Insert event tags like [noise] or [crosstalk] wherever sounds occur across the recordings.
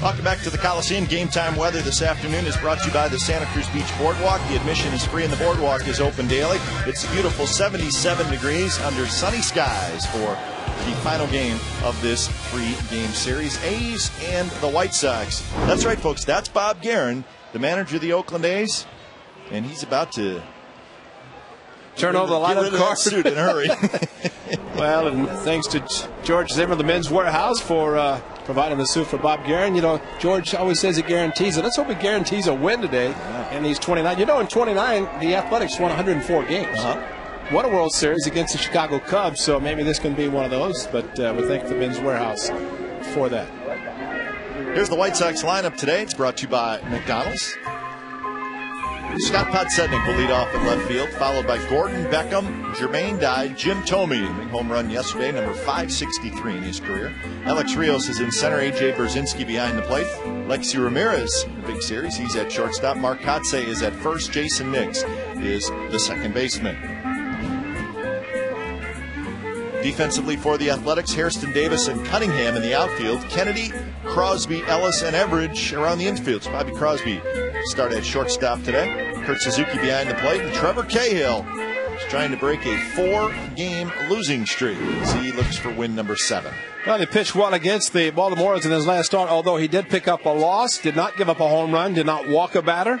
Welcome back to the Coliseum. Game time weather this afternoon is brought to you by the Santa Cruz Beach Boardwalk. The admission is free and the boardwalk is open daily. It's a beautiful 77 degrees under sunny skies for the final game of this three game series. A's and the White Sox. That's right, folks. That's Bob Geren, the manager of the Oakland A's. And he's about to turn over the lineup card suit in a hurry. [laughs] well, and thanks to George Zimmer, the Men's Wearhouse, for uh, providing the suit for Bob Geren. You know, George always says he guarantees it. Let's hope he guarantees a win today. Yeah. And he's 29. You know, in 29, the Athletics won 104 games. Uh-huh. Won a World Series against the Chicago Cubs, so maybe this can be one of those. But uh, we thank the Men's Wearhouse for that. Here's the White Sox lineup today. It's brought to you by McDonald's. Scott Podsednik will lead off in left field, followed by Gordon Beckham, Jermaine Dye, Jim Thome, big home run yesterday, number 563 in his career. Alex Rios is in center, AJ Pierzynski behind the plate. Lexi Ramirez, the big series, he's at shortstop. Mark Kotsay is at first. Jason Nix is the second baseman. Defensively for the Athletics, Hairston Davis and Cunningham in the outfield. Kennedy, Crosby, Ellis, and Everidge around the infield. Bobby Crosby start at shortstop today. Kurt Suzuki behind the plate. And Trevor Cahill is trying to break a four-game losing streak as he looks for win number seven. Well, he pitched well against the Baltimoreans in his last start, although he did pick up a loss, did not give up a home run, did not walk a batter.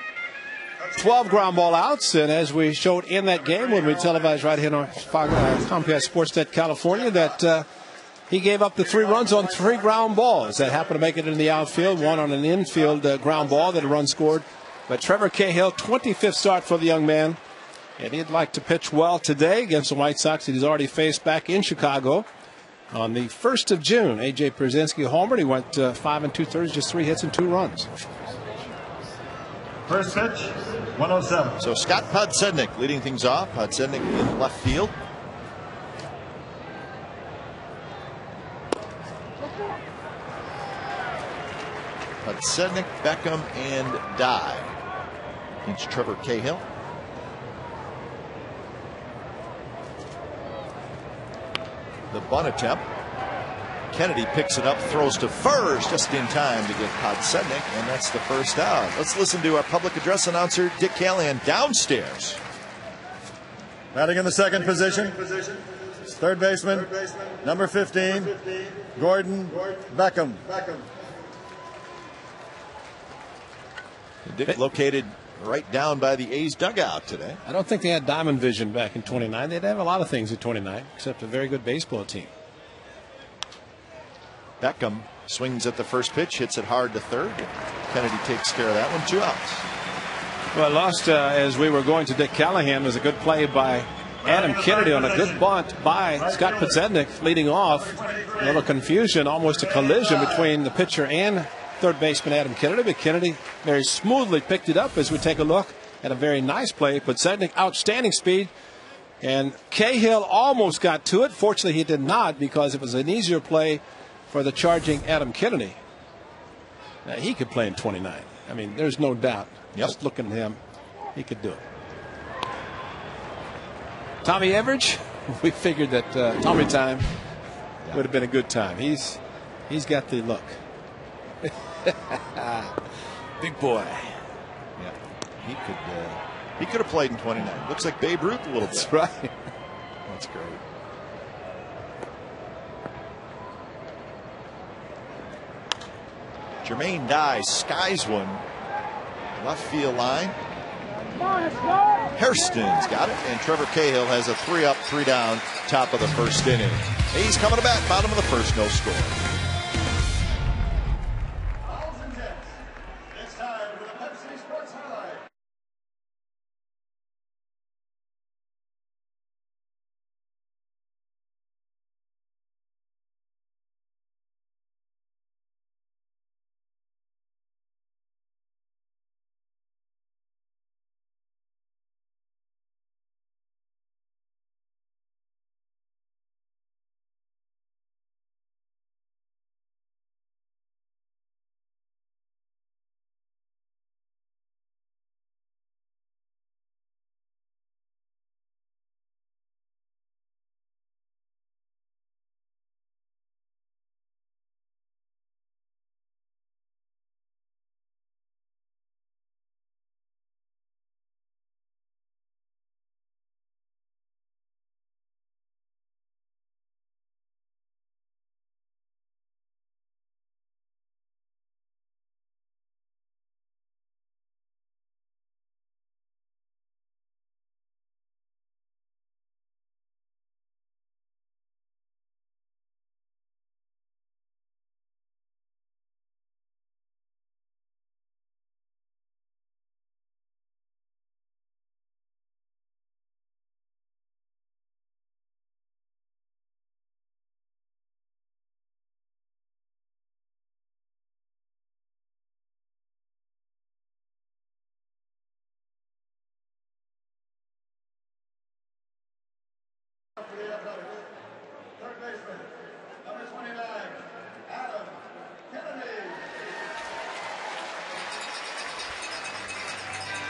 12 ground ball outs, and as we showed in that game when we televised right here on uh, Comcast Sportsnet California, that uh, he gave up the three runs on three ground balls that happened to make it in the outfield, one on an infield uh, ground ball that a run scored. But Trevor Cahill, 25th start for the young man, and he'd like to pitch well today against the White Sox that he's already faced back in Chicago on the 1st of June. A.J. Pierzynski homered. He went uh, five and two thirds, just three hits and two runs. First pitch, 107. So Scott Podsednik leading things off. Podsednik in left field. Podsednik, Beckham, and Dye against Trevor Cahill. The bunt attempt Kennedy picks it up, throws to first just in time to get Podsednik, and that's the first out. Let's listen to our public address announcer, Dick Callahan, downstairs. Batting in the second position, third baseman, number 15, Gordon Beckham. Dick located right down by the A's dugout today. I don't think they had diamond vision back in 29. They'd have a lot of things at 29, except a very good baseball team. Beckham swings at the first pitch, hits it hard to third. Kennedy takes care of that one, two outs. Well, lost uh, as we were going to Dick Callahan was a good play by Adam Kennedy on a good bunt by Scott Podsednik leading off. A little confusion, almost a collision between the pitcher and third baseman Adam Kennedy, but Kennedy very smoothly picked it up as we take a look at a very nice play. Podsednik, outstanding speed. And Cahill almost got to it. Fortunately, he did not because it was an easier play for the charging Adam Kennedy. Now, he could play in 29. I mean, there's no doubt. Yep. Just looking at him, he could do it. Tommy Everidge, [laughs] we figured that uh, Tommy time would have been a good time. He's he's got the look. [laughs] Big boy. Yeah, he could uh, he could have played in 29. Looks like Babe Ruth a little That's bit. That's right. That's great. Jermaine Dye skies one. Left field line. Hairston's got it, and Trevor Cahill has a three up, three down, top of the first inning. He's coming to bat, bottom of the first, no score.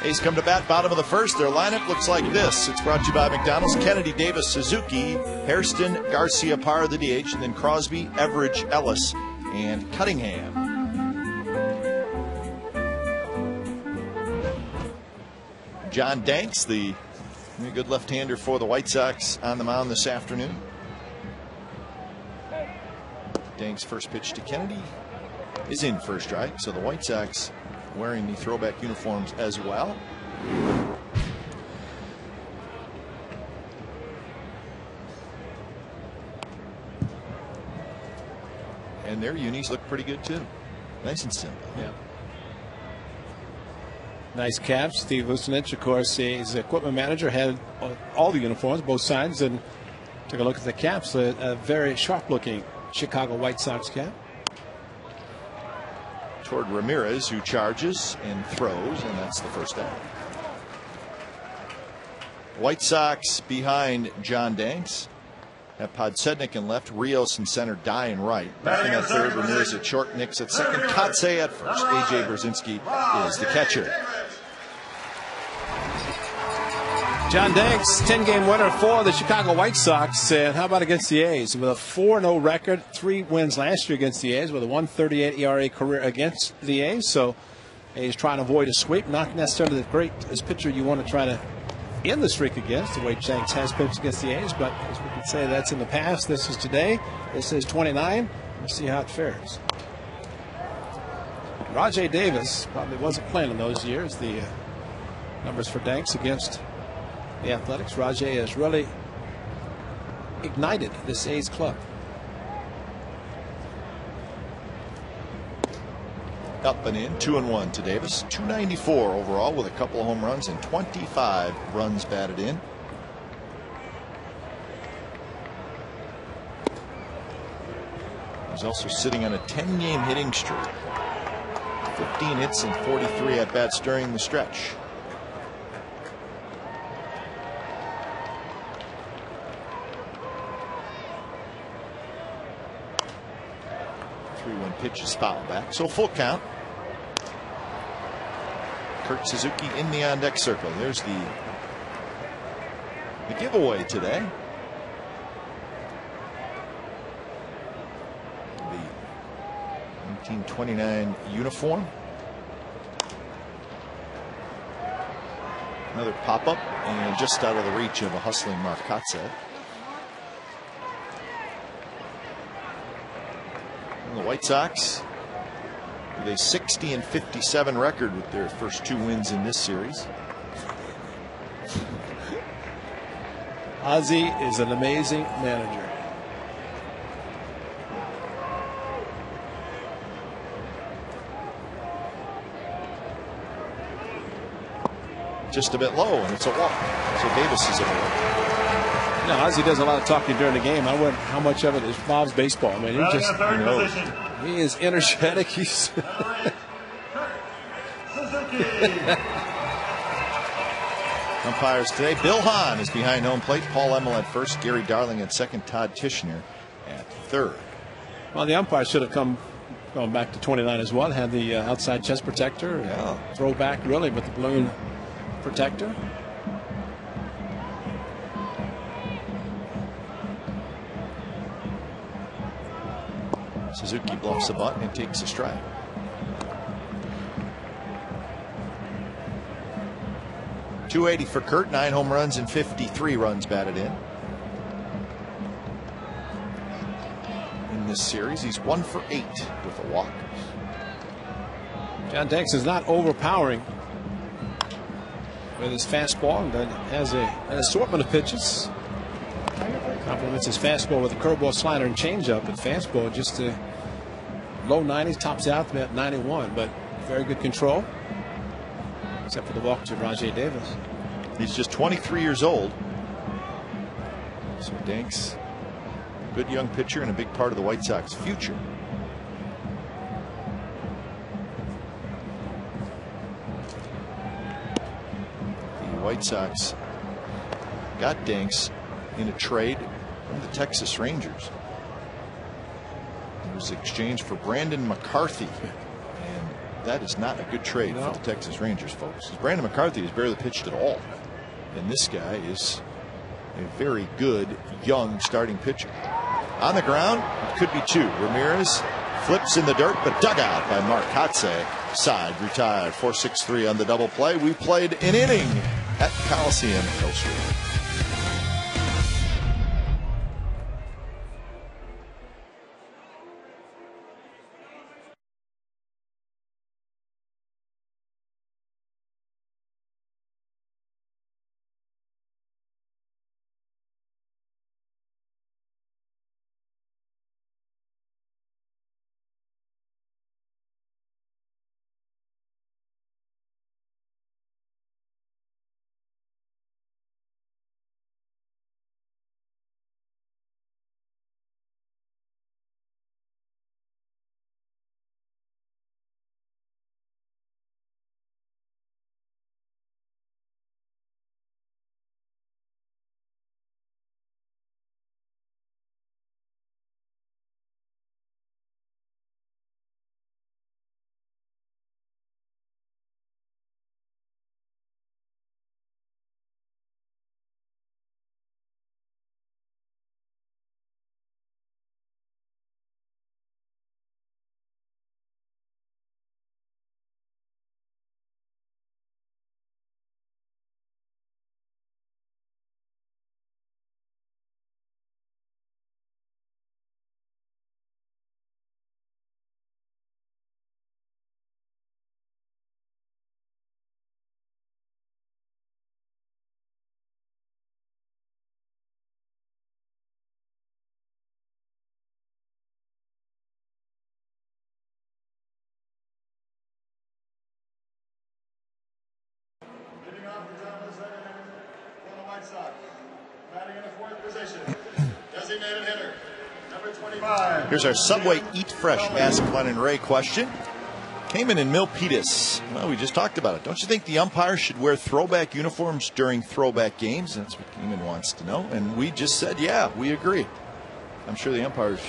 A's come to bat, bottom of the first. Their lineup looks like this. It's brought to you by McDonald's, Kennedy, Davis, Suzuki, Hairston, Garciaparra, the DH, and then Crosby, Everidge, Ellis, and Cunningham. John Danks, the good left-hander for the White Sox, on the mound this afternoon. Danks' first pitch to Kennedy is in first strike, so the White Sox wearing the throwback uniforms as well. And their unis look pretty good too. Nice and simple. Yeah. Nice caps. Steve Vucinich, of course, his equipment manager, had all the uniforms, both sides, and took a look at the caps. A, a very sharp looking Chicago White Sox cap toward Ramirez, who charges and throws, and that's the first out. White Sox behind John Danks. Have Podsednik in left, Rios in center, Dye in right. Batting at third, Ramirez at short, Nix at second, Kotsay at first. AJ Pierzynski is the catcher. John Danks, 10 game winner for the Chicago White Sox. And how about against the A's? With a 4 0 record, three wins last year against the A's with a 138 ERA career against the A's. So A's trying to avoid a sweep. Not necessarily the greatest pitcher you want to try to end the streak against, the way Danks has pitched against the A's. But as we can say, that's in the past. This is today. This is 29. We'll see how it fares. Rajai Davis probably wasn't playing in those years. The uh, numbers for Danks against the Athletics. Rajai has really ignited this A's club. Up and in, two and one to Davis. 294 overall with a couple of home runs and 25 runs batted in. He's also sitting on a 10 game hitting streak. 15 hits and 43 at bats during the stretch. Pitch is foul back. So full count. Kurt Suzuki in the on deck circle. There's the, the giveaway today. The 1929 uniform. Another pop up and just out of the reach of a hustling Mark Kotsay. the White Sox with a 60 and 57 record with their first two wins in this series. Ozzie is an amazing manager. Just a bit low, and it's a walk. So Davis is a no, Ozzie does a lot of talking during the game. I wonder how much of it is Bob's baseball. I mean, he just you know, he is energetic. [laughs] He's umpires today. Bill Hahn is behind home plate. Paul Emmel at first. Gary Darling at second. Todd Tichenor at third. Well, the umpires should have come going back to 29 as well. Had the uh, outside chest protector. Yeah. Throwback really with the balloon protector. Suzuki bluffs a button and takes a strike. Two eighty for Kurt, nine home runs and fifty three runs batted in. In this series, he's one for eight with a walk. John Danks is not overpowering with his fastball and has a, an assortment of pitches. Complements his fastball with a curveball, slider, and changeup. But fastball just a low 90s, tops out at 91, but very good control. Except for the walk to Rajai Davis. He's just 23 years old. So Danks, good young pitcher and a big part of the White Sox future. The White Sox got Danks in a trade from the Texas Rangers. Was exchanged for Brandon McCarthy. And that is not a good trade No. for the Texas Rangers, folks. Brandon McCarthy has barely pitched at all. And this guy is a very good young starting pitcher. On the ground, it could be two. Ramirez flips in the dirt, but dug out by Mark Kotsay. Side retired. 4 6 3 on the double play. We played an inning at Coliseum Illustrated. Leading Here's our Subway Eat Fresh Ask Glenn and Ray question. Cayman and Milpitas. Well, we just talked about it. Don't you think the umpires should wear throwback uniforms during throwback games? That's what Cayman wants to know. And we just said, yeah, we agree. I'm sure the umpires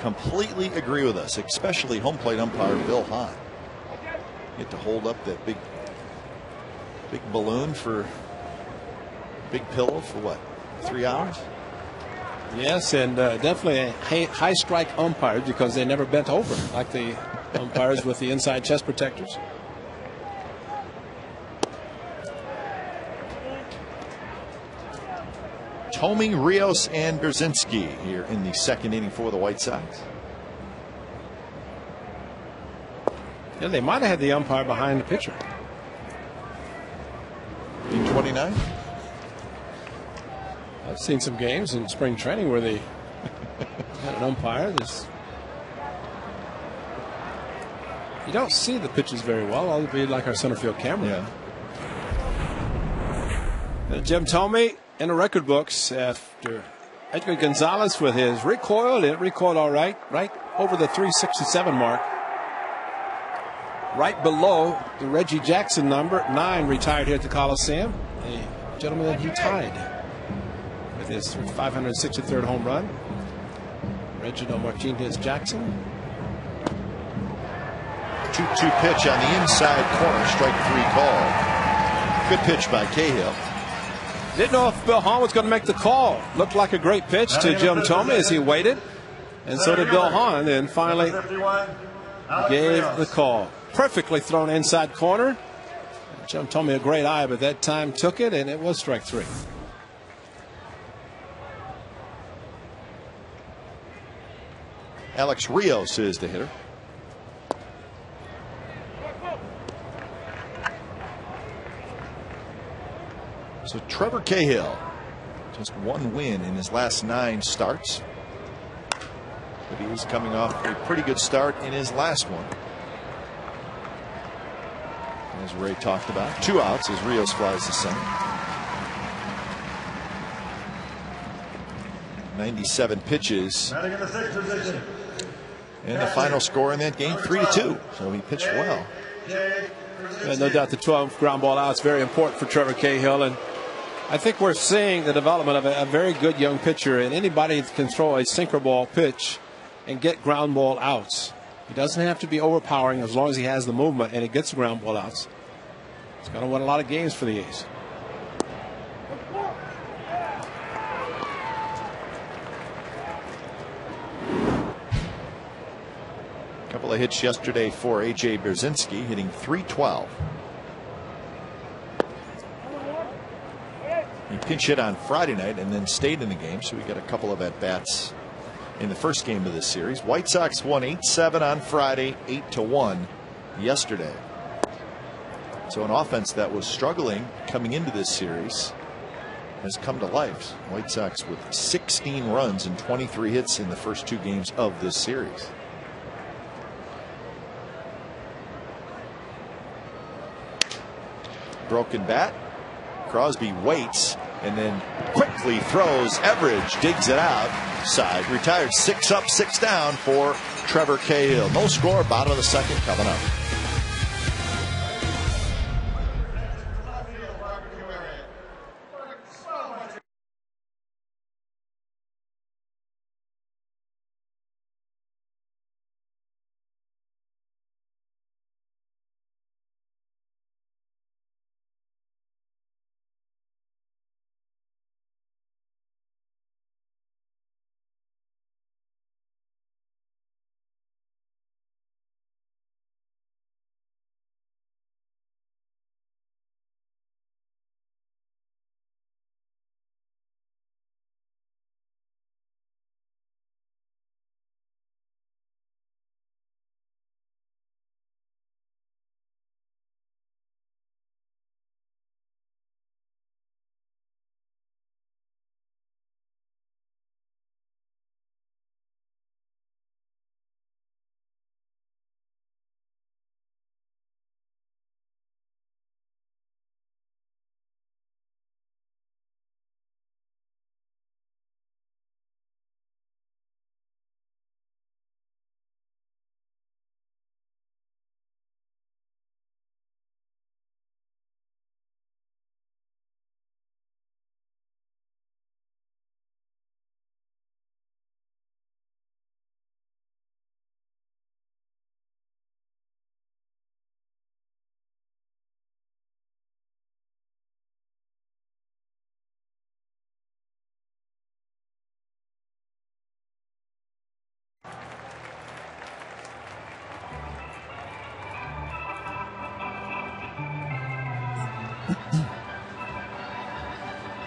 completely agree with us, especially home plate umpire Bill Hahn. Get to hold up that big, big balloon for big pillow for what? Three hours? Yes, and uh, definitely a high, high strike umpires because they never bent over like the umpires with the inside chest protectors. Toming, Rios, and Pierzynski here in the second inning for the White Sox. Yeah, they might have had the umpire behind the pitcher. In 29? I've seen some games in spring training where they [laughs] had an umpire. That's you don't see the pitches very well, albeit like our center field camera. Yeah. Uh, Jim Thome in the record books after Edgar Gonzalez with his recoil. It recoiled all right, right over the 367 mark. Right below the Reggie Jackson number, nine retired here at the Coliseum. A gentleman that he tied with his 563rd home run. Reginald Martinez Jackson. 2 2 pitch on the inside corner, strike three call. Good pitch by Cahill. Didn't know if Bill Hahn was going to make the call. Looked like a great pitch to Jim Thome as he waited. And so did Bill Hahn. And finally gave the call. Perfectly thrown inside corner. Jim Thome a great eye, but that time took it, and it was strike three. Alex Rios is the hitter. So Trevor Cahill, just one win in his last nine starts. But he was coming off a pretty good start in his last one. As Ray talked about, two outs as Rios flies to center. 97 pitches. Batting in the sixth position. And the final score in that game, three to two. So he pitched well. And no doubt the 12 ground ball out is very important for Trevor Cahill. And I think we're seeing the development of a, a very good young pitcher. And anybody can throw a sinker ball pitch and get ground ball outs. He doesn't have to be overpowering as long as he has the movement and he gets ground ball outs. He's going to win a lot of games for the A's. Couple of hits yesterday for AJ Pierzynski, hitting 312. He pinch hit on Friday night and then stayed in the game, so we got a couple of at bats in the first game of this series. White Sox won 8 7 on Friday, 8 to 1 yesterday. So, an offense that was struggling coming into this series has come to life. White Sox with 16 runs and 23 hits in the first two games of this series. Broken bat. Crosby waits and then quickly throws. Everidge digs it out. Side retired six up, six down for Trevor Cahill. No score, bottom of the second coming up.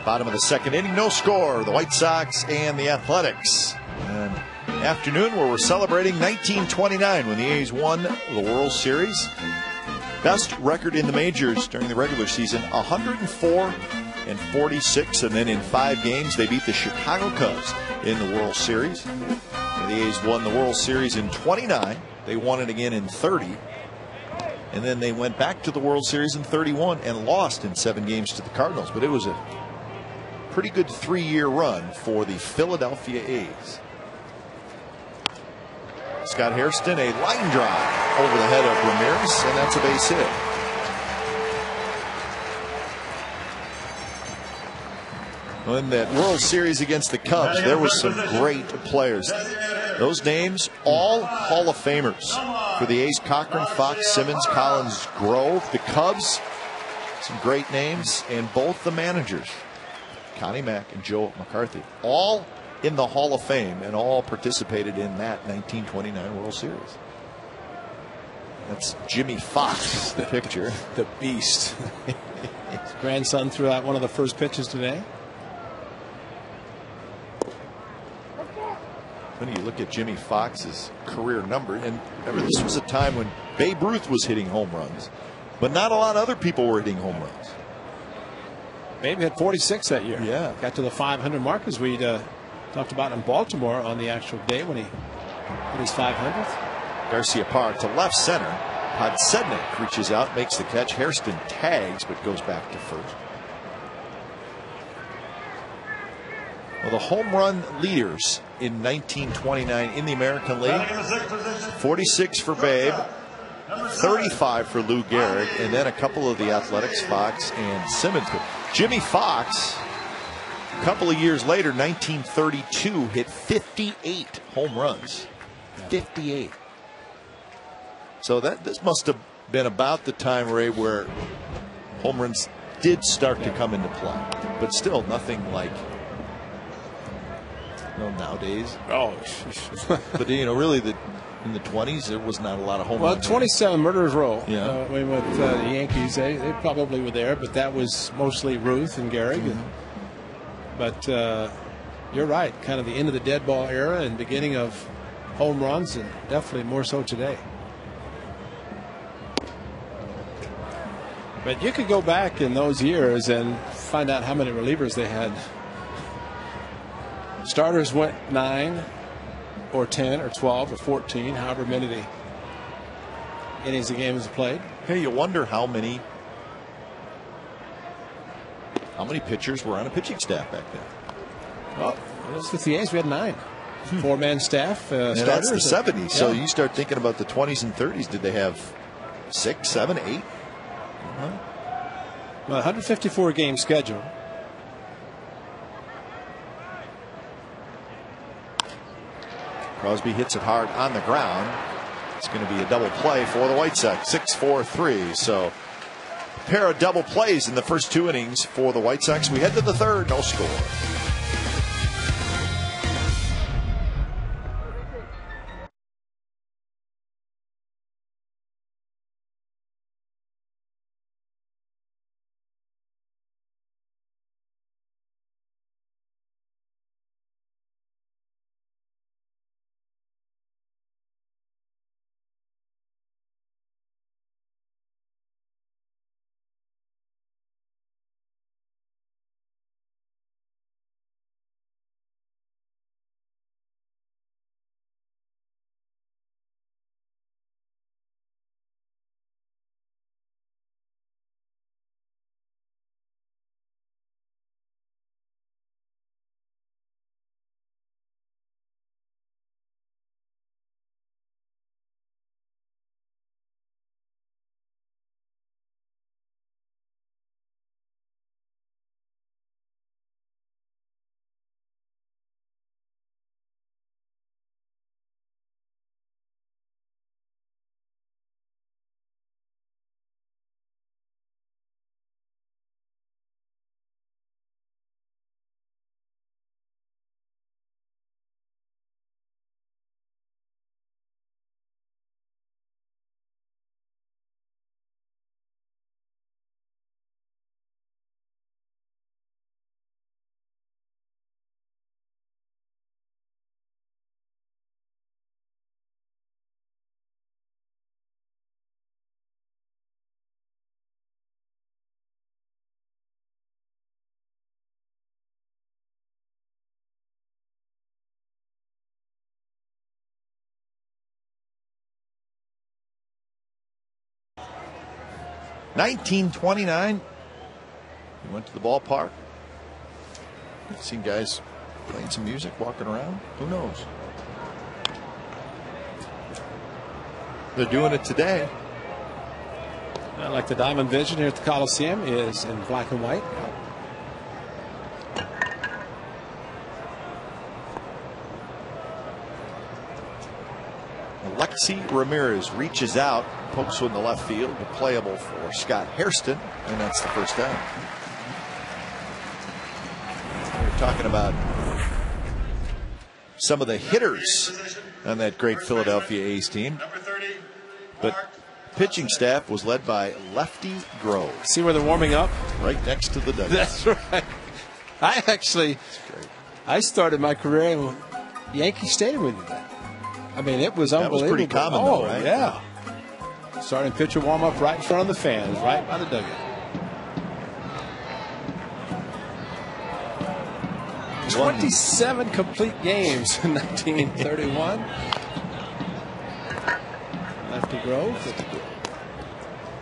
Bottom of the second inning, no score. The White Sox and the Athletics. And afternoon where we're celebrating 1929 when the A's won the World Series. Best record in the majors during the regular season 104 and 46. And then in five games, they beat the Chicago Cubs in the World Series. The A's won the World Series in 29. They won it again in 30. And then they went back to the World Series in 31 and lost in seven games to the Cardinals. But it was a pretty good three year run for the Philadelphia A's. Scott Hairston, a line drive over the head of Ramirez, and that's a base hit. In that World Series against the Cubs, there was some great players. Those names, all Hall of Famers for the A's: Cochrane, Foxx, Simmons, Collins, Grove. The Cubs, some great names, and both the managers. Connie Mack and Joe McCarthy, all in the Hall of Fame and all participated in that 1929 World Series. That's Jimmie Foxx, the [laughs] picture. The beast. [laughs] His grandson threw out one of the first pitches today. When you look at Jimmie Foxx's career number, and remember this was a time when Babe Ruth was hitting home runs, but not a lot of other people were hitting home runs. Babe had 46 that year. Yeah. Got to the 500 mark as we uh, talked about in Baltimore on the actual day when he hit his 500th. Garciaparra to left center. Podsednik reaches out, makes the catch. Hairston tags, but goes back to first. Well, the home run leaders in 1929 in the American League 46 for Babe, 35 for Lou Gehrig, and then a couple of the Athletics, Foxx and Simmons. Jimmie Foxx, a couple of years later, 1932, hit 58 home runs. 58. So that this must have been about the time, Ray, where home runs did start to come into play, but still nothing like. You know, nowadays, Oh, [laughs] but you know, really, the in the 20s there was not a lot of home well, runs. 27 murderers row. Yeah. Uh, I mean, with uh, the Yankees, they, they probably were there, but that was mostly Ruth and Gehrig. And, but uh, you're right, kind of the end of the dead ball era and beginning of home runs, and definitely more so today. But you could go back in those years and find out how many relievers they had. Starters went nine, or 10, or 12, or 14, however many the innings the game was played. Hey, you wonder how many how many pitchers were on a pitching staff back then. Well, with the A's, we had nine. Four man staff, uh, starters. that's the 70s. So you start thinking about the 20s and 30s. Did they have six, seven, eight? Well, 154 game schedule. Crosby hits it hard on the ground. It's going to be a double play for the White Sox. 6 4 3. So, pair of double plays in the first two innings for the White Sox. We head to the third, no score. Nineteen twenty nine. We went to the ballpark. Seen guys playing some music, walking around. Who knows? They're doing it today. I like the Diamond Vision here at the Coliseum is in black and white. Alexi Ramirez reaches out, pokes one in the left field, but playable for Scott Hairston, and that's the first down. We're talking about some of the hitters on that great Philadelphia A's team, Number 30, but pitching staff was led by Lefty Grove, See where they're warming up? right next to the dugout. That's right. I actually, I started my career in Yankee Stadium with you. I mean, it was unbelievable. That was pretty common, oh, though, right? yeah. Starting pitcher warm up right in front of the fans, right by the dugout. Twenty-seven complete games in 1931. Lefty Grove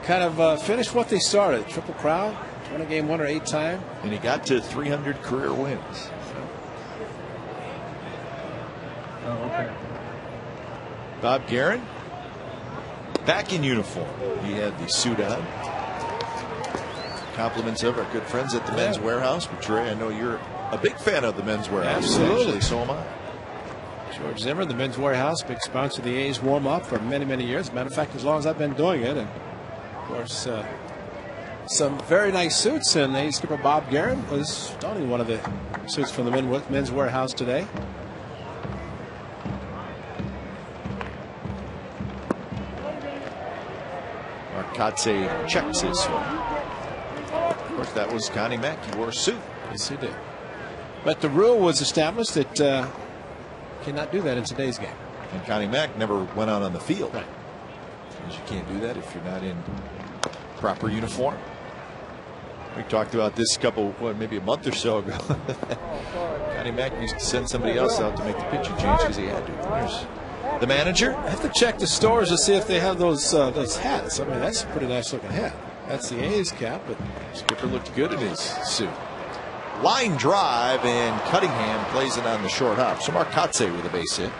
kind of uh, finished what they started. Triple crown, 20 game winner, eight time. and he got to 300 career wins. Oh, okay. Bob Geren, back in uniform. He had the suit on. Compliments of our good friends at the Men's Yeah. Wearhouse. Which Ray, I know you're a big fan of the Men's Wearhouse. Absolutely. Actually, so am I. George Zimmer, the Men's Wearhouse, big sponsor of the A's warm up for many, many years. Matter of fact, as long as I've been doing it. And of course, uh, some very nice suits. And A's skipper Bob Geren was donning one of the suits from the Men's Wearhouse today. Marcotte checks this one. Of course, that was Connie Mack. He wore a suit. Yes, he did. But the rule was established that uh, cannot do that in today's game. And Connie Mack never went out on the field. Right. Because you can't do that if you're not in proper uniform. We talked about this a couple, what, maybe a month or so ago. [laughs] Connie Mack used to send somebody else out to make the pitching change because he had to. There's the manager. I have to check the stores to see if they have those uh, those hats. I mean, that's a pretty nice looking hat. That's the A's cap, but Skipper looked good in his suit. Line drive, and Cunningham plays it on the short hop. So Marcotte with a base hit.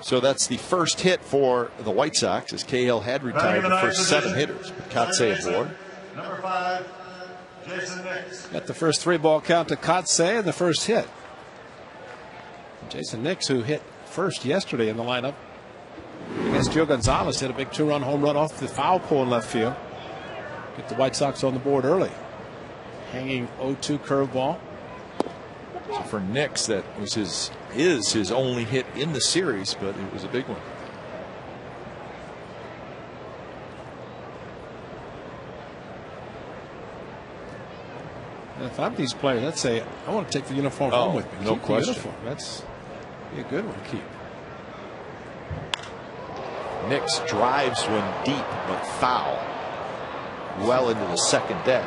So that's the first hit for the White Sox as Cahill had retired the first seven hitters. Kotsay aboard. Number five, Jason Nix. Got the first three ball count to Kotsay and the first hit. Jason Nix, who hit first yesterday in the lineup against Joe Gonzalez, hit a big two run home run off the foul pole in left field. Get the White Sox on the board early. Hanging 0 2 curveball. So for Nix, that was his is his only hit in the series, but it was a big one. If I'm these players, I'd say I want to take the uniform Oh, home with me. no keep question. The uniform. That's a good one to keep. Nix drives one deep but foul. Well into the second deck.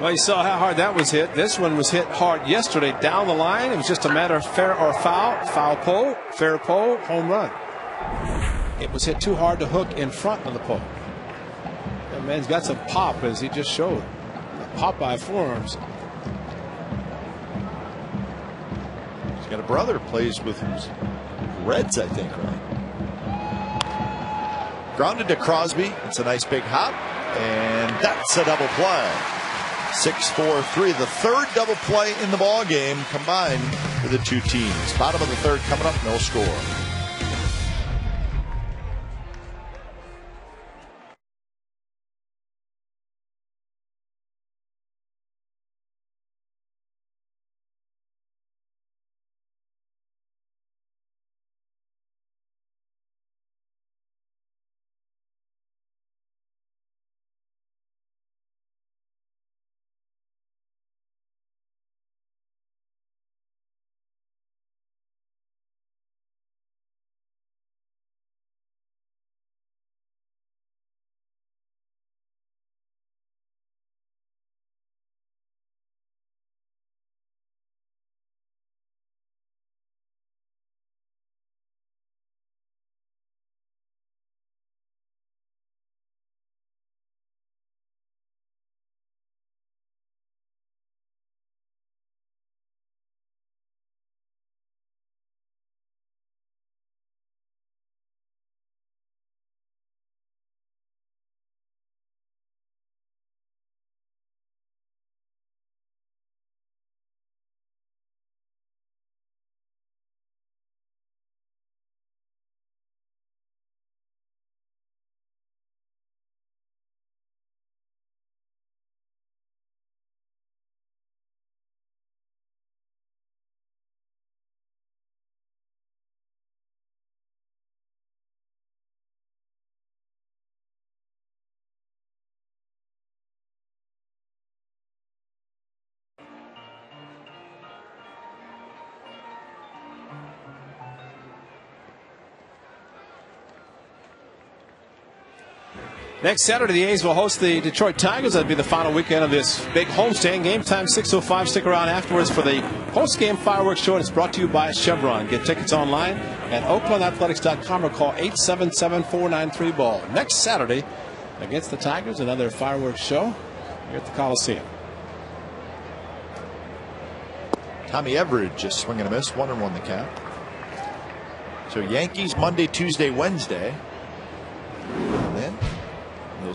Well, you saw how hard that was hit. This one was hit hard yesterday down the line. It was just a matter of fair or foul, foul pole, fair pole, home run. It was hit too hard to hook in front of the pole. Man's got some pop, as he just showed. Popeye forearms. He's got a brother plays with Reds, I think, right? Grounded to Crosby. It's a nice big hop. And that's a double play. 6 4 3. The third double play in the ball game combined for the two teams. Bottom of the third coming up, no score. Next Saturday, the A's will host the Detroit Tigers. That'll be the final weekend of this big homestand. Game time 6:05. Stick around afterwards for the post-game fireworks show. It's brought to you by Chevron. Get tickets online at OaklandAthletics.com or call 877-493 ball. Next Saturday, against the Tigers, another fireworks show here at the Coliseum. Tommy Everidge just swinging a miss, one and one the count. So Yankees Monday, Tuesday, Wednesday.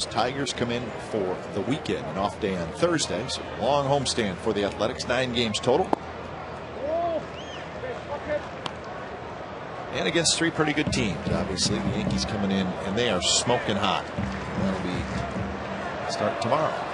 Tigers come in for the weekend, an off day on Thursday. So long homestand for the Athletics, nine games total. And against three pretty good teams, obviously. The Yankees coming in, and they are smoking hot. That'll be start tomorrow.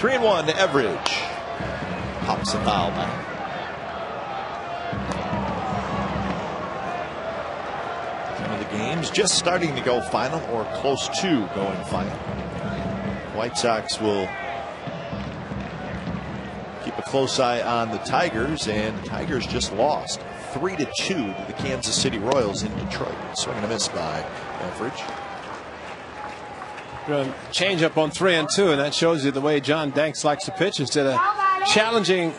Three and one to Everidge. Pops a foul back. Some of the games just starting to go final or close to going final. White Sox will keep a close eye on the Tigers, and the Tigers just lost three to two to the Kansas City Royals in Detroit. Swing and a miss by Everidge. Change up on three and two, and that shows you the way John Danks likes to pitch. Instead of challenging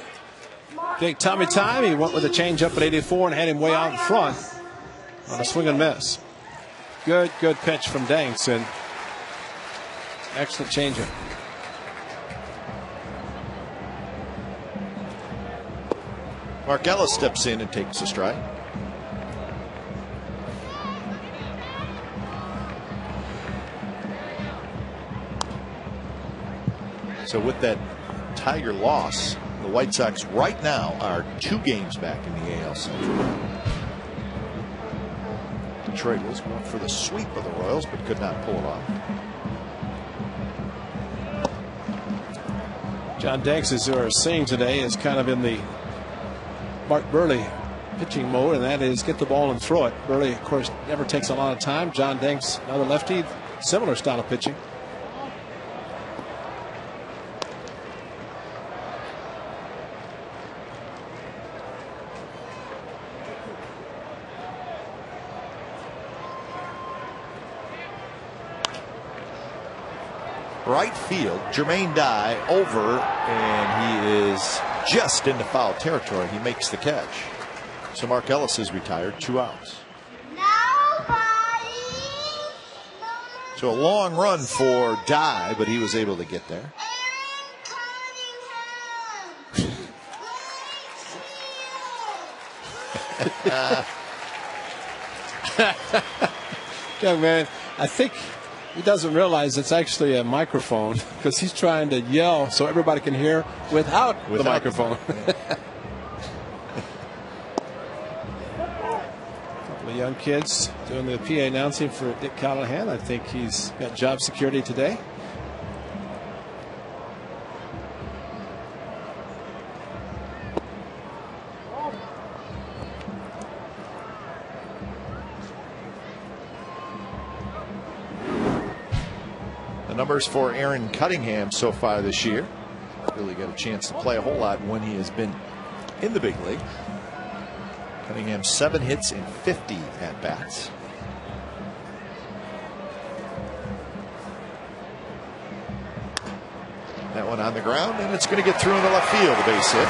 Big Tommy Time, he went with a change up at 84 and had him way out in front on a swing and miss. Good, good pitch from Danks, and excellent changeup. Mark Ellis steps in and takes a strike. So with that Tiger loss, the White Sox right now are two games back in the AL Central. Detroit was going for the sweep of the Royals, but could not pull it off. John Danks, as we're seeing today, is kind of in the Mark Buehrle pitching mode, and that is get the ball and throw it. Buehrle, of course, never takes a lot of time. John Danks, another lefty, similar style of pitching. right field. Jermaine Dye over, and he is just into foul territory. He makes the catch. So Mark Ellis is retired, two outs. So a long run for Dye, but he was able to get there. Young man, I think he doesn't realize it's actually a microphone because he's trying to yell so everybody can hear without, without the microphone. A [laughs] couple of young kids doing the PA announcing for Dick Callahan. I think he's got job security today. Numbers for Aaron Cunningham so far this year. Really got a chance to play a whole lot when he has been in the big league. Cunningham seven hits and 50 at bats. That one on the ground, and it's going to get through in the left field, a base hit.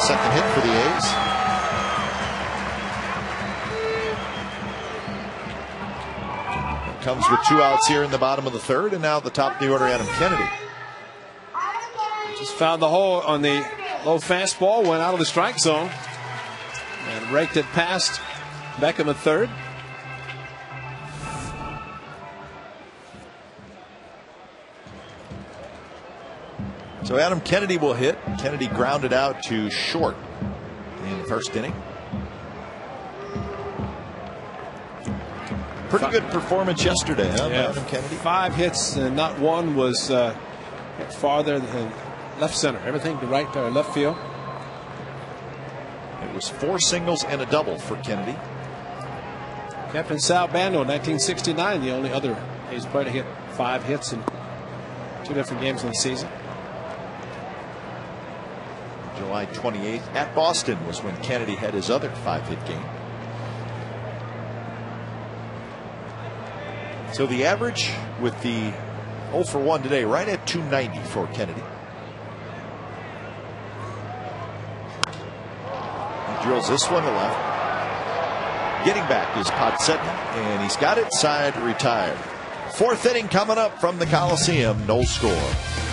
Second hit for the A's. Comes with two outs here in the bottom of the third, and now the top of the order, Adam Kennedy. Just found the hole on the low fastball, went out of the strike zone, and raked it past Beckham at third. So Adam Kennedy will hit. Kennedy grounded out to short in the first inning. Pretty good performance yesterday, huh, yeah. Adam Kennedy? Five hits, and not one was uh, farther than left center. Everything to right or left field. It was four singles and a double for Kennedy. Captain Sal Bando, 1969, the only other A's player to hit five hits in two different games in the season. July 28th at Boston was when Kennedy had his other five hit game. So the average with the 0 for 1 today, right at 290 for Kennedy. He drills this one to left. Getting back is Podsednik, and he's got it side retired. Fourth inning coming up from the Coliseum. No score.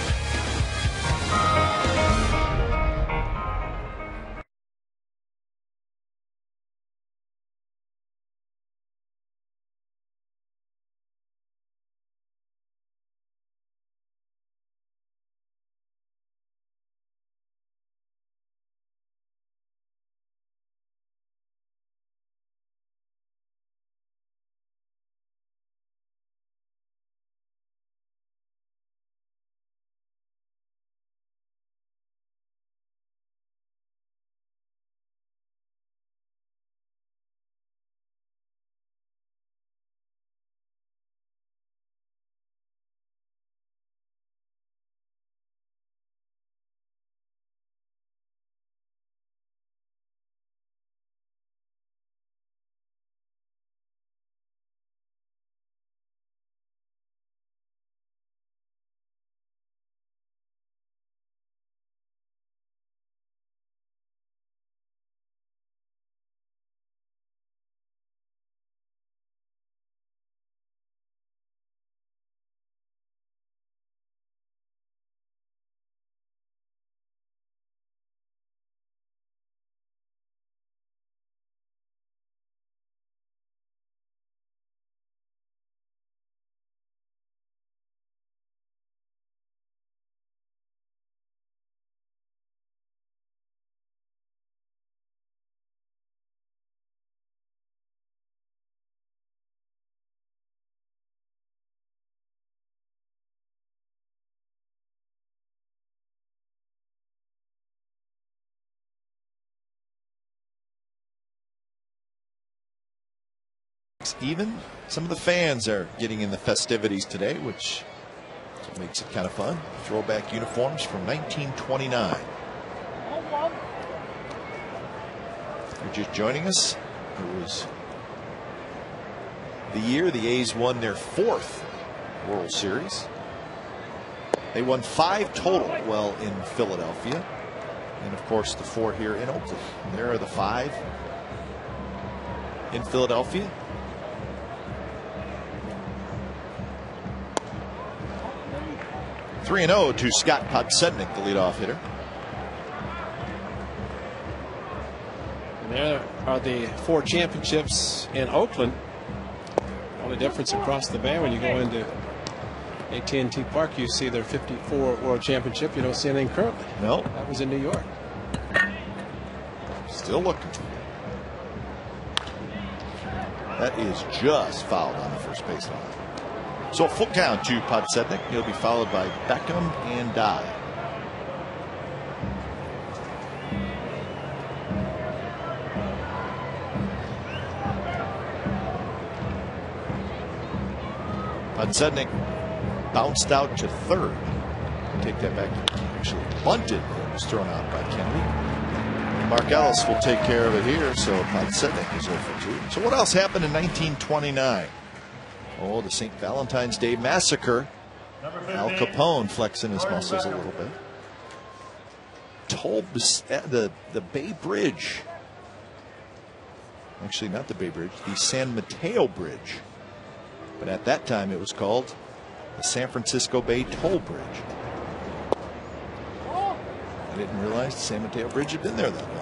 Even. Some of the fans are getting in the festivities today, which makes it kind of fun. Throwback uniforms from 1929. If you're just joining us, it was the year the A's won their fourth World Series. They won five total, well, in Philadelphia. And of course, the four here in Oakland. There are the five in Philadelphia. 3 0 to Scott Podsednik, the leadoff hitter. And there are the four championships in Oakland. Only difference across the bay when you go into AT&T Park, you see their 54 World Championship. You don't see anything currently. No. That was in New York. Still looking. That is just fouled on the first baseline. So full count to Podsednik. He'll be followed by Beckham and Dye. Podsednik bounced out to third. Take that back. Actually bunted. It was thrown out by Kennedy. Mark Ellis will take care of it here. So Podsednik is 0 for 2. So what else happened in 1929? Oh, the St. Valentine's Day Massacre. Al Capone flexing his muscles a little bit. Toll eh, the the Bay Bridge. Actually, not the Bay Bridge, the San Mateo Bridge. But at that time, it was called the San Francisco Bay Toll Bridge. I didn't realize the San Mateo Bridge had been there that long.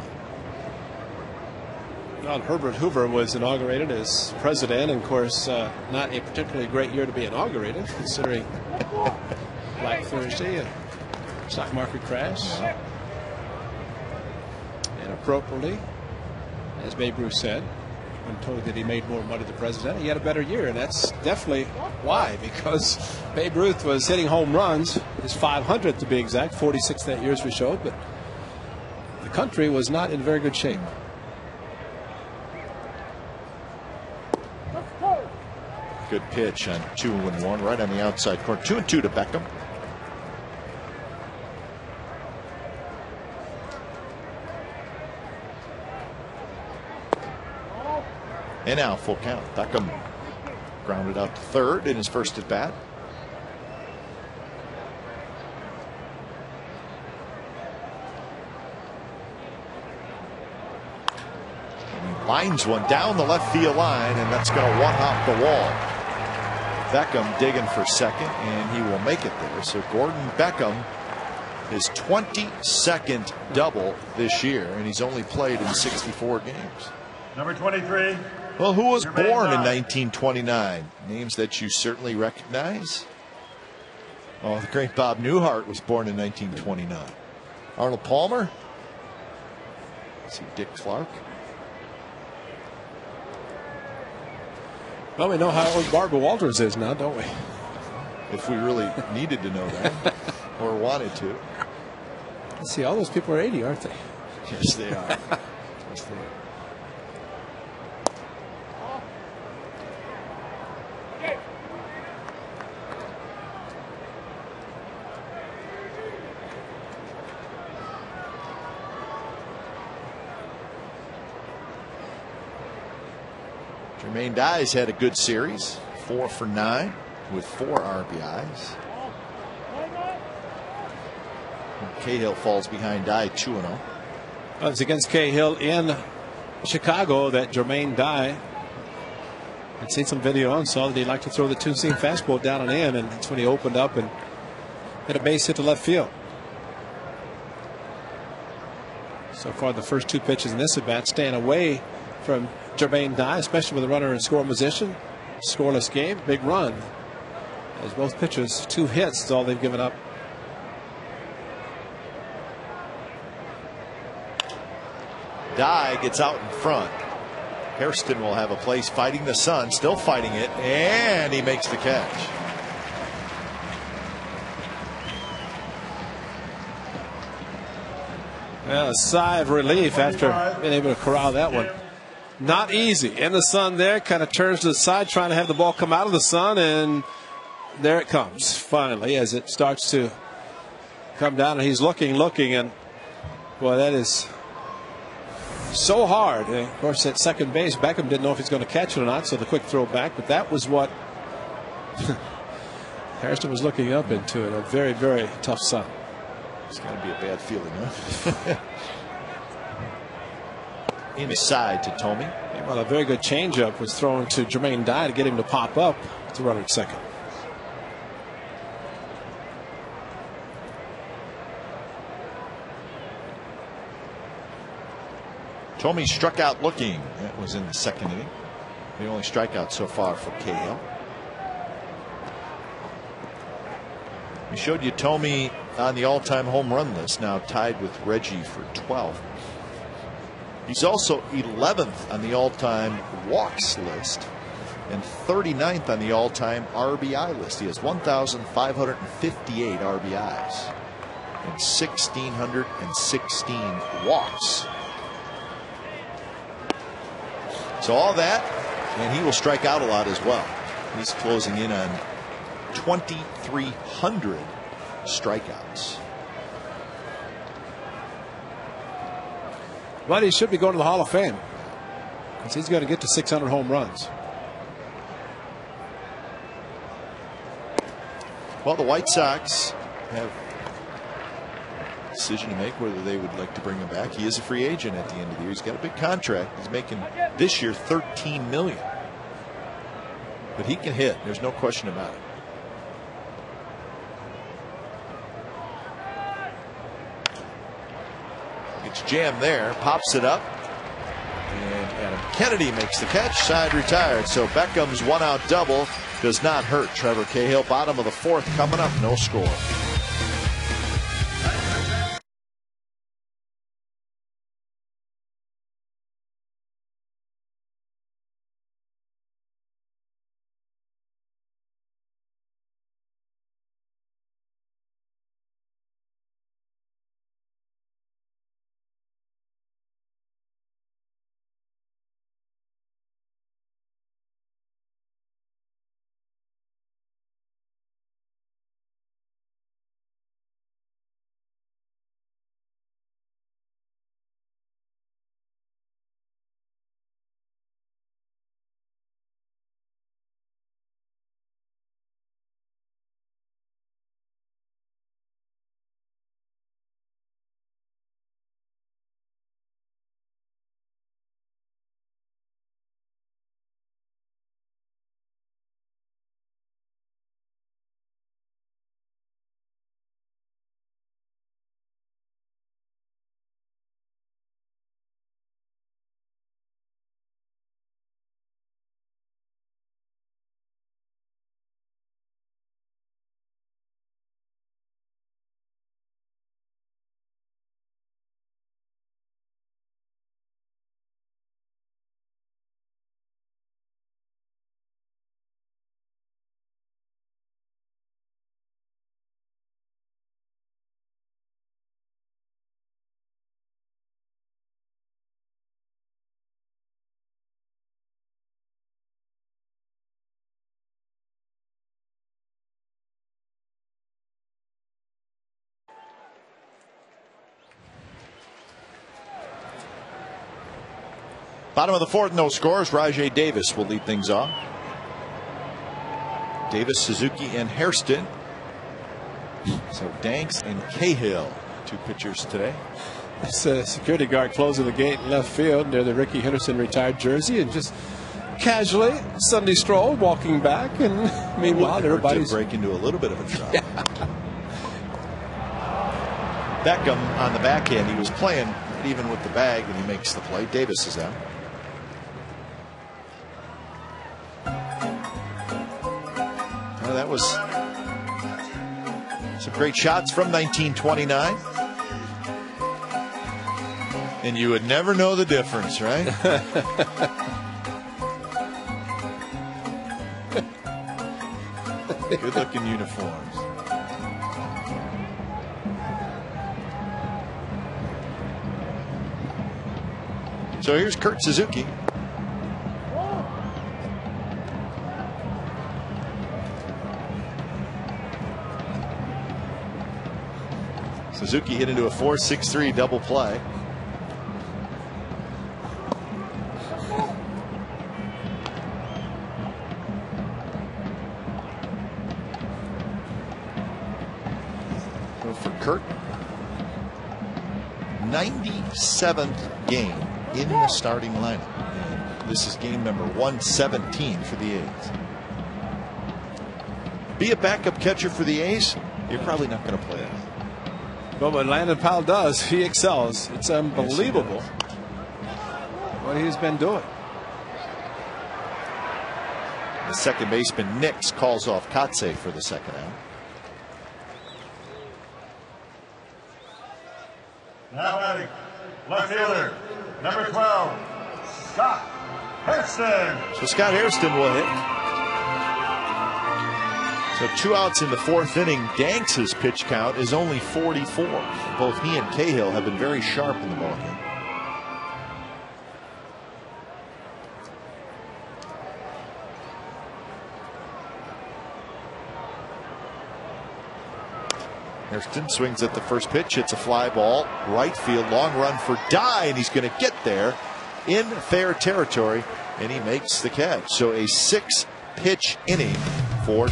Well, Herbert Hoover was inaugurated as president, and of course, uh, not a particularly great year to be inaugurated, considering Black Thursday, a stock market crash, and appropriately, as Babe Ruth said, when told that he made more money than president, he had a better year, and that's definitely why, because Babe Ruth was hitting home runs, his 500 to be exact, 46 that year as we showed, but the country was not in very good shape. Good pitch on two and one, right on the outside corner. Two and two to Beckham. And now full count. Beckham grounded out to third in his first at bat. He lines one down the left field line, and that's going to one hop the wall. Beckham digging for second, and he will make it there. So Gordon Beckham his 22nd double this year, and he's only played in 64 games. Number 23. Well, who was born in 1929? Names that you certainly recognize. Oh, the great Bob Newhart was born in 1929. Arnold Palmer. See, Dick Clark. Well, we know how old Barbara Walters is now, don't we? If we really needed to know that [laughs] or wanted to. Let's see, all those people are 80, aren't they? Yes, they are. yes, they are. Jermaine Dyes had a good series, four for nine with four RBIs. Cahill falls behind Dye 2 0. Well, it was against Cahill in Chicago that Jermaine Dye. I'd seen some video and saw that he liked to throw the two seam fastball down and in, and that's when he opened up and hit a base hit to left field. So far, the first two pitches in this at bat staying away from Jermaine Dye, especially with a runner in scoring position. Scoreless game, big run. As both pitchers, two hits is all they've given up. Dye gets out in front. Hairston will have a place fighting the sun, still fighting it, and he makes the catch. Well, a sigh of relief after being able to corral that one. Not easy. In the sun there, kind of turns to the side, trying to have the ball come out of the sun, and there it comes finally as it starts to come down. And he's looking, looking, and boy, that is so hard. And of course, at second base, Beckham didn't know if he's going to catch it or not, so the quick throw back. But that was what [laughs] Hairston was looking up into it. A very, very tough sun. It's got to be a bad feeling, huh? [laughs] Inside to Thome. Well, a very good changeup was thrown to Jermaine Dye to get him to pop up to runner at second. Thome struck out looking. That was in the second inning. The only strikeout so far for Cahill. We showed you Thome on the all-time home run list, now tied with Reggie for 12th. He's also 11th on the all-time walks list and 39th on the all-time RBI list. He has 1,558 RBIs and 1,616 walks. So all that, and he will strike out a lot as well. He's closing in on 2,300 strikeouts. But he should be going to the Hall of Fame because he's going to get to 600 home runs. Well, the White Sox have a decision to make whether they would like to bring him back. He is a free agent at the end of the year. He's got a big contract. He's making this year 13 million. But he can hit. There's no question about it. It's jammed there, pops it up, and Adam Kennedy makes the catch. Side retired. So Beckham's one out double does not hurt Trevor Cahill. Bottom of the fourth coming up, no score. Bottom of the fourth, no scores. Rajai Davis will lead things off. Davis, Suzuki, and Hairston. So Danks and Cahill, two pitchers today. It's a security guard closing the gate in left field near the Rickey Henderson retired jersey and just casually Sunday stroll walking back and [laughs] meanwhile everybody's break into a little bit of a [laughs] trot. Beckham on the backhand, he was playing even with the bag, and he makes the play. Davis is out. Some great shots from 1929. And you would never know the difference, right? [laughs] Good looking uniforms. So here's Kurt Suzuki. Suzuki hit into a 4-6-3 double play. For Kurt, 97th game in the starting lineup. And this is game number 117 for the A's. Be a backup catcher for the A's, you're probably not going to play it. But what Landon Powell does, he excels. It's unbelievable what he's been doing. The second baseman Nix calls off Kotsay for the second out. Now batting, left fielder, number 12, Scott Hairston. So Scott Hairston will hit. So two outs in the fourth inning. Danks' pitch count is only 44. Both he and Cahill have been very sharp in the ballgame. Hairston swings at the first pitch. It's a fly ball. Right field. Long run for Dye, and he's going to get there in fair territory, and he makes the catch. So a six pitch inning for.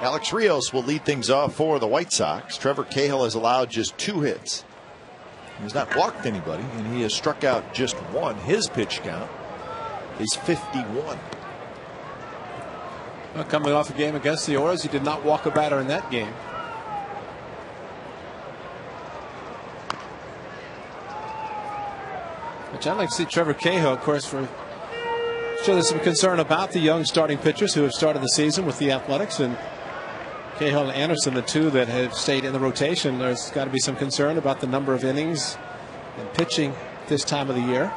Alex Rios will lead things off for the White Sox. Trevor Cahill has allowed just two hits. He has not walked anybody, and he has struck out just one. His pitch count is 51. Well, coming off a game against the Orioles, he did not walk a batter in that game. Which I'd like to see Trevor Cahill, of course, for So there's some concern about the young starting pitchers who have started the season with the Athletics and Cahill and Anderson, the two that have stayed in the rotation. There's got to be some concern about the number of innings and pitching this time of the year.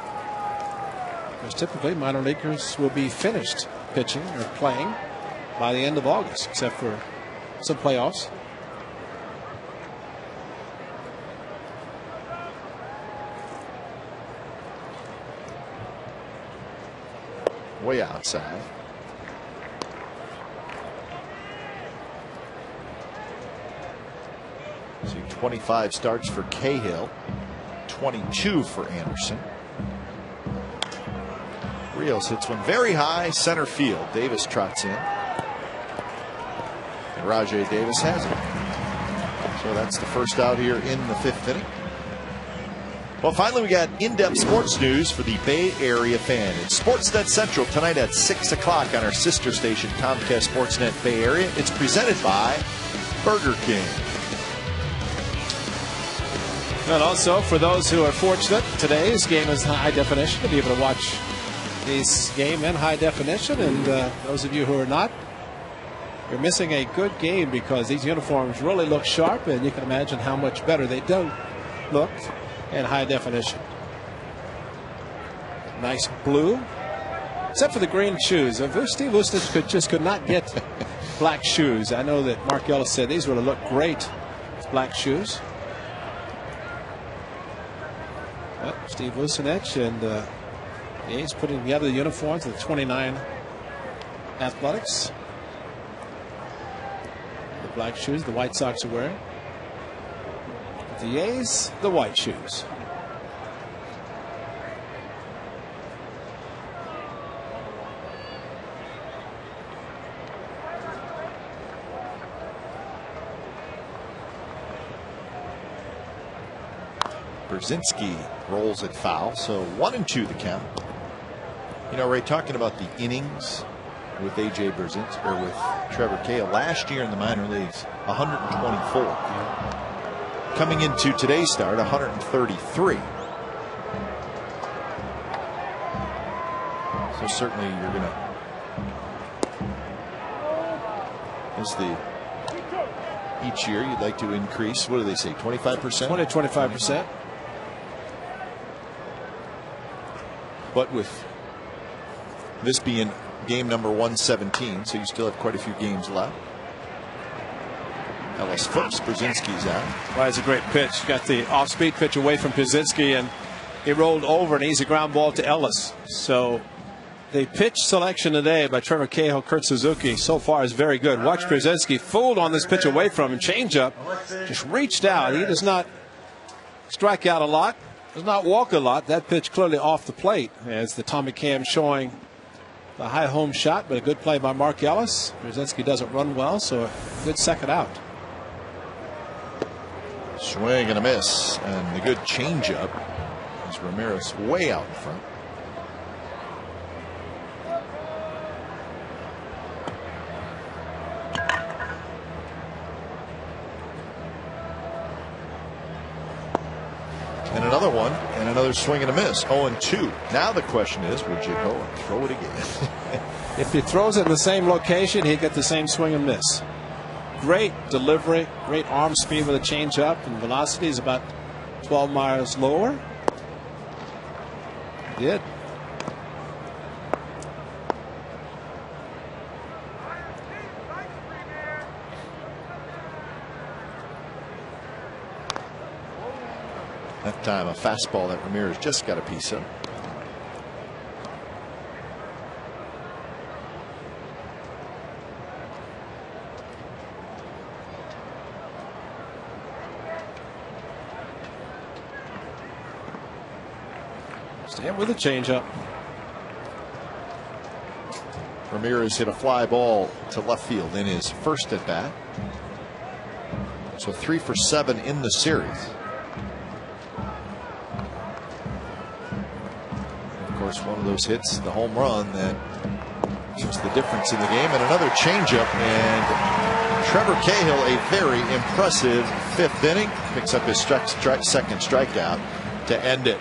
Because typically minor leaguers will be finished pitching or playing by the end of August, except for some playoffs. Way outside. See 25 starts for Cahill, 22 for Anderson. Rios hits one very high center field. Davis trots in. And Rajai Davis has it. So that's the first out here in the fifth inning. Well, finally, we got in depth sports news for the Bay Area fan. It's Sportsnet Central tonight at 6 o'clock on our sister station, Comcast Sportsnet Bay Area. It's presented by Burger King. And also, for those who are fortunate, today's game is high definition to be able to watch this game in high definition. And uh, those of you who are not, you're missing a good game because these uniforms really look sharp, and you can imagine how much better they don't look in high definition. Nice blue, except for the green shoes. Steve Vucinich could just could not get [laughs] black shoes. I know that Mark Ellis said these would have looked great black shoes. But Steve Vucinich and uh, he's putting together the uniforms of the 29 Athletics. The black shoes the White Sox are wearing. The A's, the white shoes. Pierzynski rolls it foul, so one and two the count. You know, Ray, talking about the innings with AJ Pierzynski or with Trevor Cahill last year in the minor leagues, 124. Coming into today's start, 133. So certainly you're going to. As the each year you'd like to increase. What do they say? 25 percent. 20 25 But with this being game number 117, so you still have quite a few games left. Ellis first, Pierzynski's out. Well, it's a great pitch. Got the off-speed pitch away from Pierzynski, and he rolled over an easy ground ball to Ellis. So the pitch selection today by Trevor Cahill, Kurt Suzuki, so far is very good. Watch Pierzynski fooled on this pitch away from him. Changeup, just reached out. He does not strike out a lot, does not walk a lot. That pitch clearly off the plate as the Tommy Cam showing the high home shot, but a good play by Mark Ellis. Pierzynski doesn't run well, so a good second out. Swing and a miss, and the good changeup is Ramirez way out in front. Another one, and another swing and a miss. 0 and 2. Now the question is, would you go and throw it again? [laughs] if he throws it in the same location, he'd get the same swing and miss. Great delivery, great arm speed with a changeup, and velocity is about 12 miles lower. Did. Time a fastball that Ramirez just got a piece of. Stand with a changeup. Ramirez hit a fly ball to left field in his first at bat. So three for seven in the series. Course, one of those hits, the home run that was the difference in the game, and another changeup. And Trevor Cahill, a very impressive fifth inning, picks up his stri stri second strikeout to end it.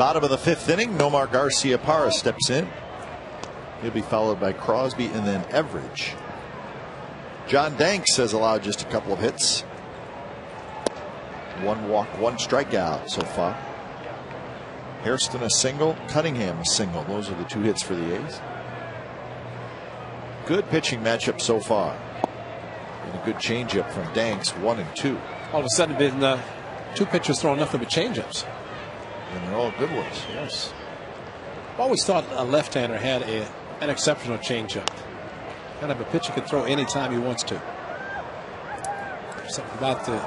Bottom of the fifth inning, Nomar Garciaparra steps in. He'll be followed by Crosby and then Everidge. John Danks has allowed just a couple of hits. One walk, one strikeout so far. Hairston a single, Cunningham a single. Those are the two hits for the A's. Good pitching matchup so far. And a good changeup from Danks, one and two. All of a sudden, been uh, two pitchers throwing nothing but changeups. And they're all good ones. Yes. I've always thought a left-hander had a, an exceptional changeup. Kind of a pitcher can throw anytime he wants to. Something about the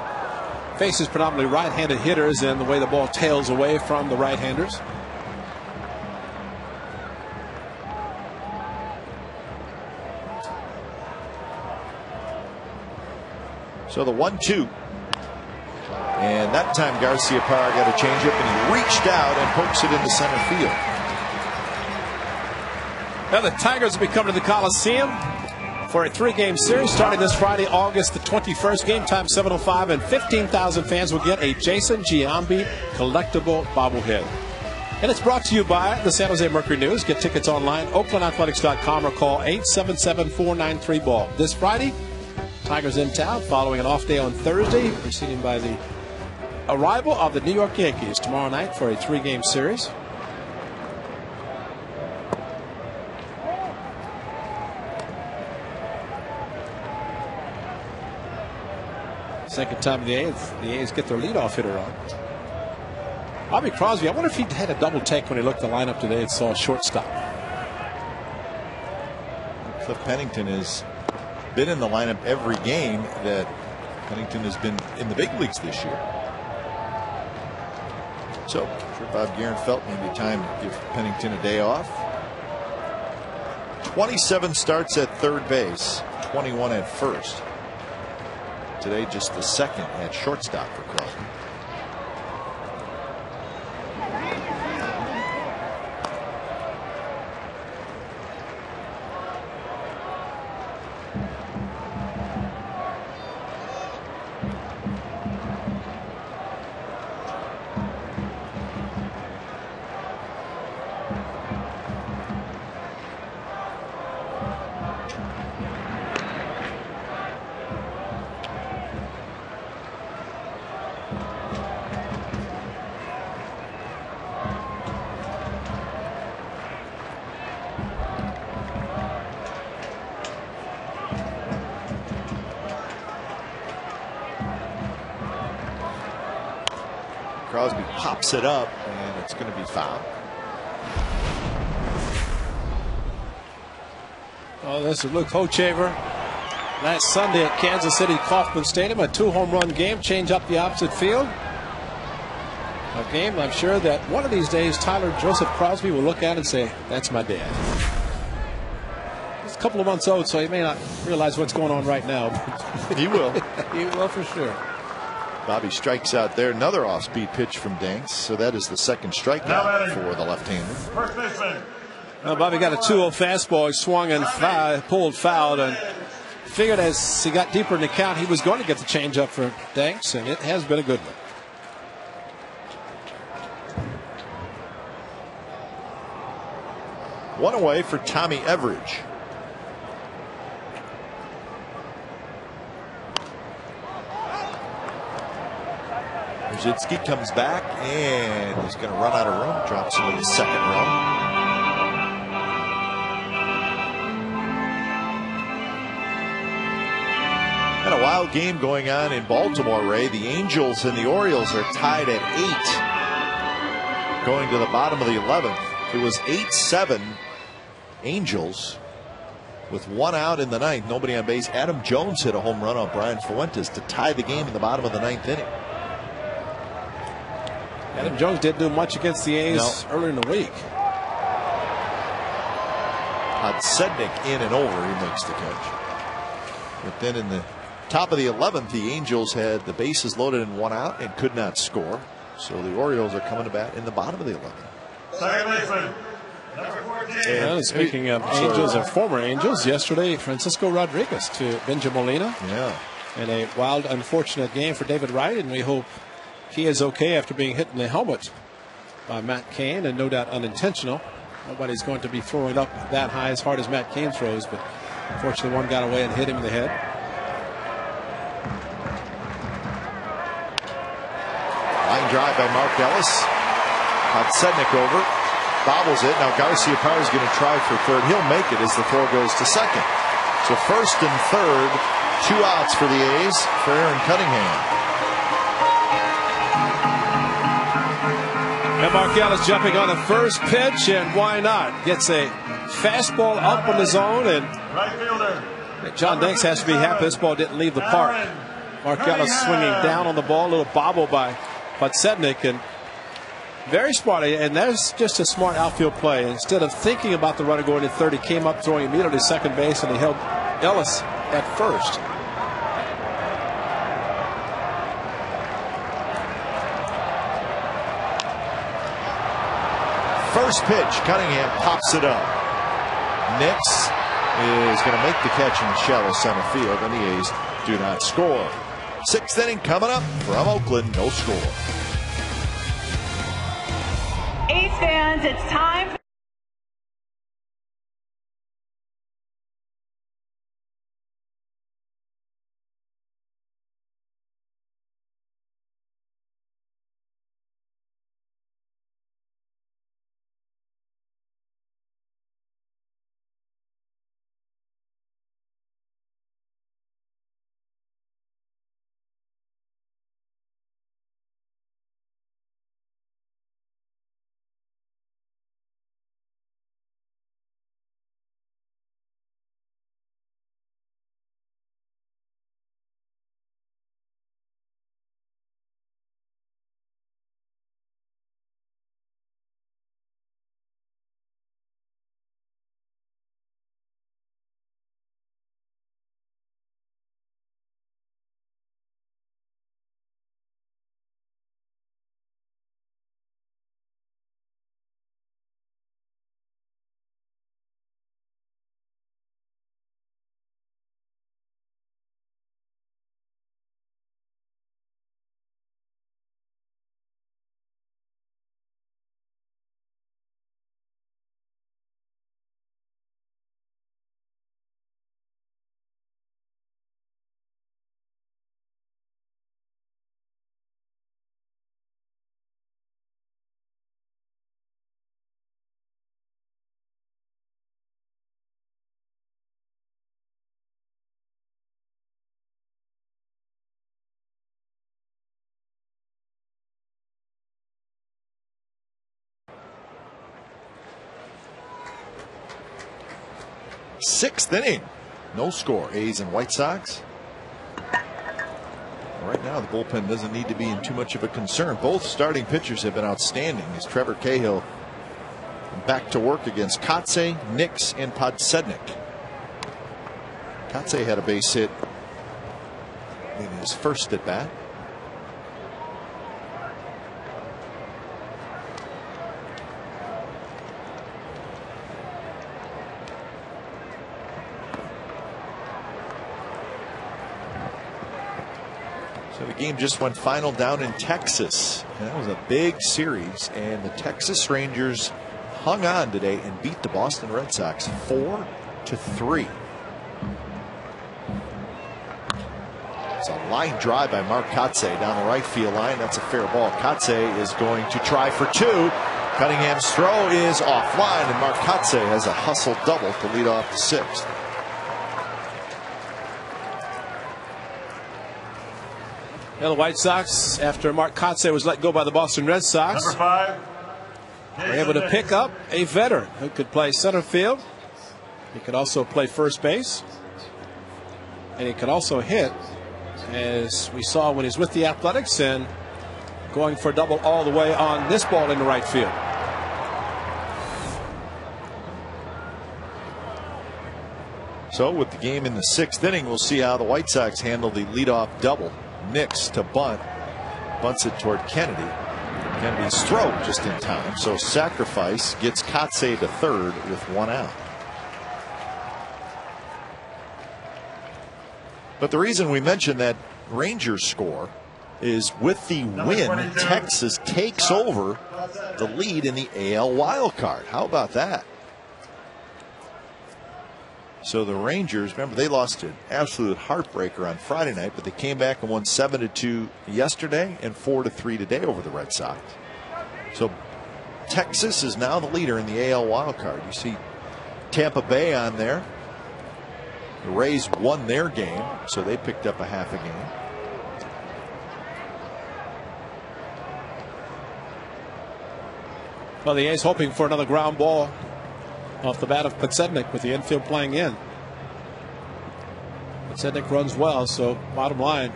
faces predominantly right-handed hitters and the way the ball tails away from the right-handers. So the one-two. And that time Garciaparra got a changeup and he reached out and pokes it into center field. Now the Tigers will be coming to the Coliseum for a three-game series starting this Friday, August the 21st. Game time 7:05, and 15,000 fans will get a Jason Giambi collectible bobblehead. And it's brought to you by the San Jose Mercury News. Get tickets online, oaklandathletics.com, or call 877-493-BALL. This Friday, Tigers in town, following an off day on Thursday, preceded by the arrival of the New York Yankees tomorrow night for a three-game series. Second time the A's, the A's get their leadoff hitter on. Bobby Crosby, I wonder if he had a double take when he looked the lineup today and saw a shortstop. Cliff Pennington has been in the lineup every game that Pennington has been in the big leagues this year. So, I'm sure Bob Geren felt maybe time to give Pennington a day off. 27 starts at third base, 21 at first. Today, just the second at shortstop for Crosby. Crosby it up, and it's going to be fouled. Oh, this is Luke Hochevar. Last Sunday at Kansas City Kauffman Stadium, a two home run game, change up the opposite field. A game I'm sure that one of these days Tyler Joseph Crosby will look at and say, That's my dad. He's a couple of months old, so he may not realize what's going on right now. He will. [laughs] he will for sure. Bobby strikes out there. Another off speed pitch from Danks. So that is the second strikeout for the left hander. First baseman. Well, Bobby got a 2 0 fastball. He swung and foul, pulled fouled and figured as he got deeper in the count, he was going to get the changeup for Danks, and it has been a good one. One away for Tommy Everidge. Zitsky comes back and he's going to run out of room, drops into the second row. And a wild game going on in Baltimore, Ray. The Angels and the Orioles are tied at eight, going to the bottom of the 11th. It was 8 7 Angels with one out in the ninth, nobody on base. Adam Jones hit a home run on Brian Fuentes to tie the game in the bottom of the ninth inning. Adam Jones didn't do much against the A's No. earlier in the week. Podsednik in and over, he makes the catch. But then in the top of the 11th, the Angels had the bases loaded and one out and could not score. So the Orioles are coming to bat in the bottom of the 11th. Second baseman. Number 14. Well, speaking of Angels and former Angels, yesterday Francisco Rodriguez to Bengie Molina Yeah. in a wild, unfortunate game for David Wright, and we hope he is okay after being hit in the helmet by Matt Cain, and no doubt unintentional. Nobody's going to be throwing up that high as hard as Matt Cain throws, but unfortunately, one got away and hit him in the head. Line drive by Mark Ellis. Podsednik over. Bobbles it. Now Garciaparra is going to try for third. He'll make it as the throw goes to second. So first and third, two outs for the A's for Aaron Cunningham. And Mark Ellis jumping on the first pitch, and why not? Gets a fastball up in the zone, and Right. John Danks has to be happy this ball didn't leave the park. Mark Ellis swinging down on the ball, a little bobble by Podsednik, and very smart. And that's just a smart outfield play. Instead of thinking about the runner going to third, he came up throwing immediately to second base, and he held Ellis at first. First pitch, Cunningham pops it up. Nix is going to make the catch in shallow center field, and the A's do not score. Sixth inning coming up from Oakland, no score. A's fans, it's time. Sixth inning, no score. A's and White Sox. Right now, the bullpen doesn't need to be in too much of a concern. Both starting pitchers have been outstanding. As Trevor Cahill back to work against Kotsay, Nix, and Podsednik. Kotsay had a base hit in his first at bat. Just went final down in Texas. And that was a big series. And the Texas Rangers hung on today and beat the Boston Red Sox four to three. It's a line drive by Mark Kotsay down the right field line. That's a fair ball. Kotsay is going to try for two. Cunningham's throw is offline, and Mark Kotsay has a hustle double to lead off the sixth. Well, the White Sox, after Mark Kotsay was let go by the Boston Red Sox, Number five. were able to pick up a veteran who could play center field. He could also play first base. And he could also hit, as we saw when he's with the Athletics and going for a double all the way on this ball in the right field. So, with the game in the sixth inning, we'll see how the White Sox handle the leadoff double. Nix to bunt, bunts it toward Kennedy. Kennedy's throw just in time. So, sacrifice gets Kotsay to third with one out. But the reason we mentioned that Rangers score is with the win, Texas takes over the lead in the AL wild card. How about that? So the Rangers, remember they lost an absolute heartbreaker on Friday night, but they came back and won seven to two yesterday and four to three today over the Red Sox. So Texas is now the leader in the AL wild card. You see Tampa Bay on there. The Rays won their game, so they picked up a half a game. Well, the A's hoping for another ground ball off the bat of Podsednik with the infield playing in. Podsednik runs well, so bottom line,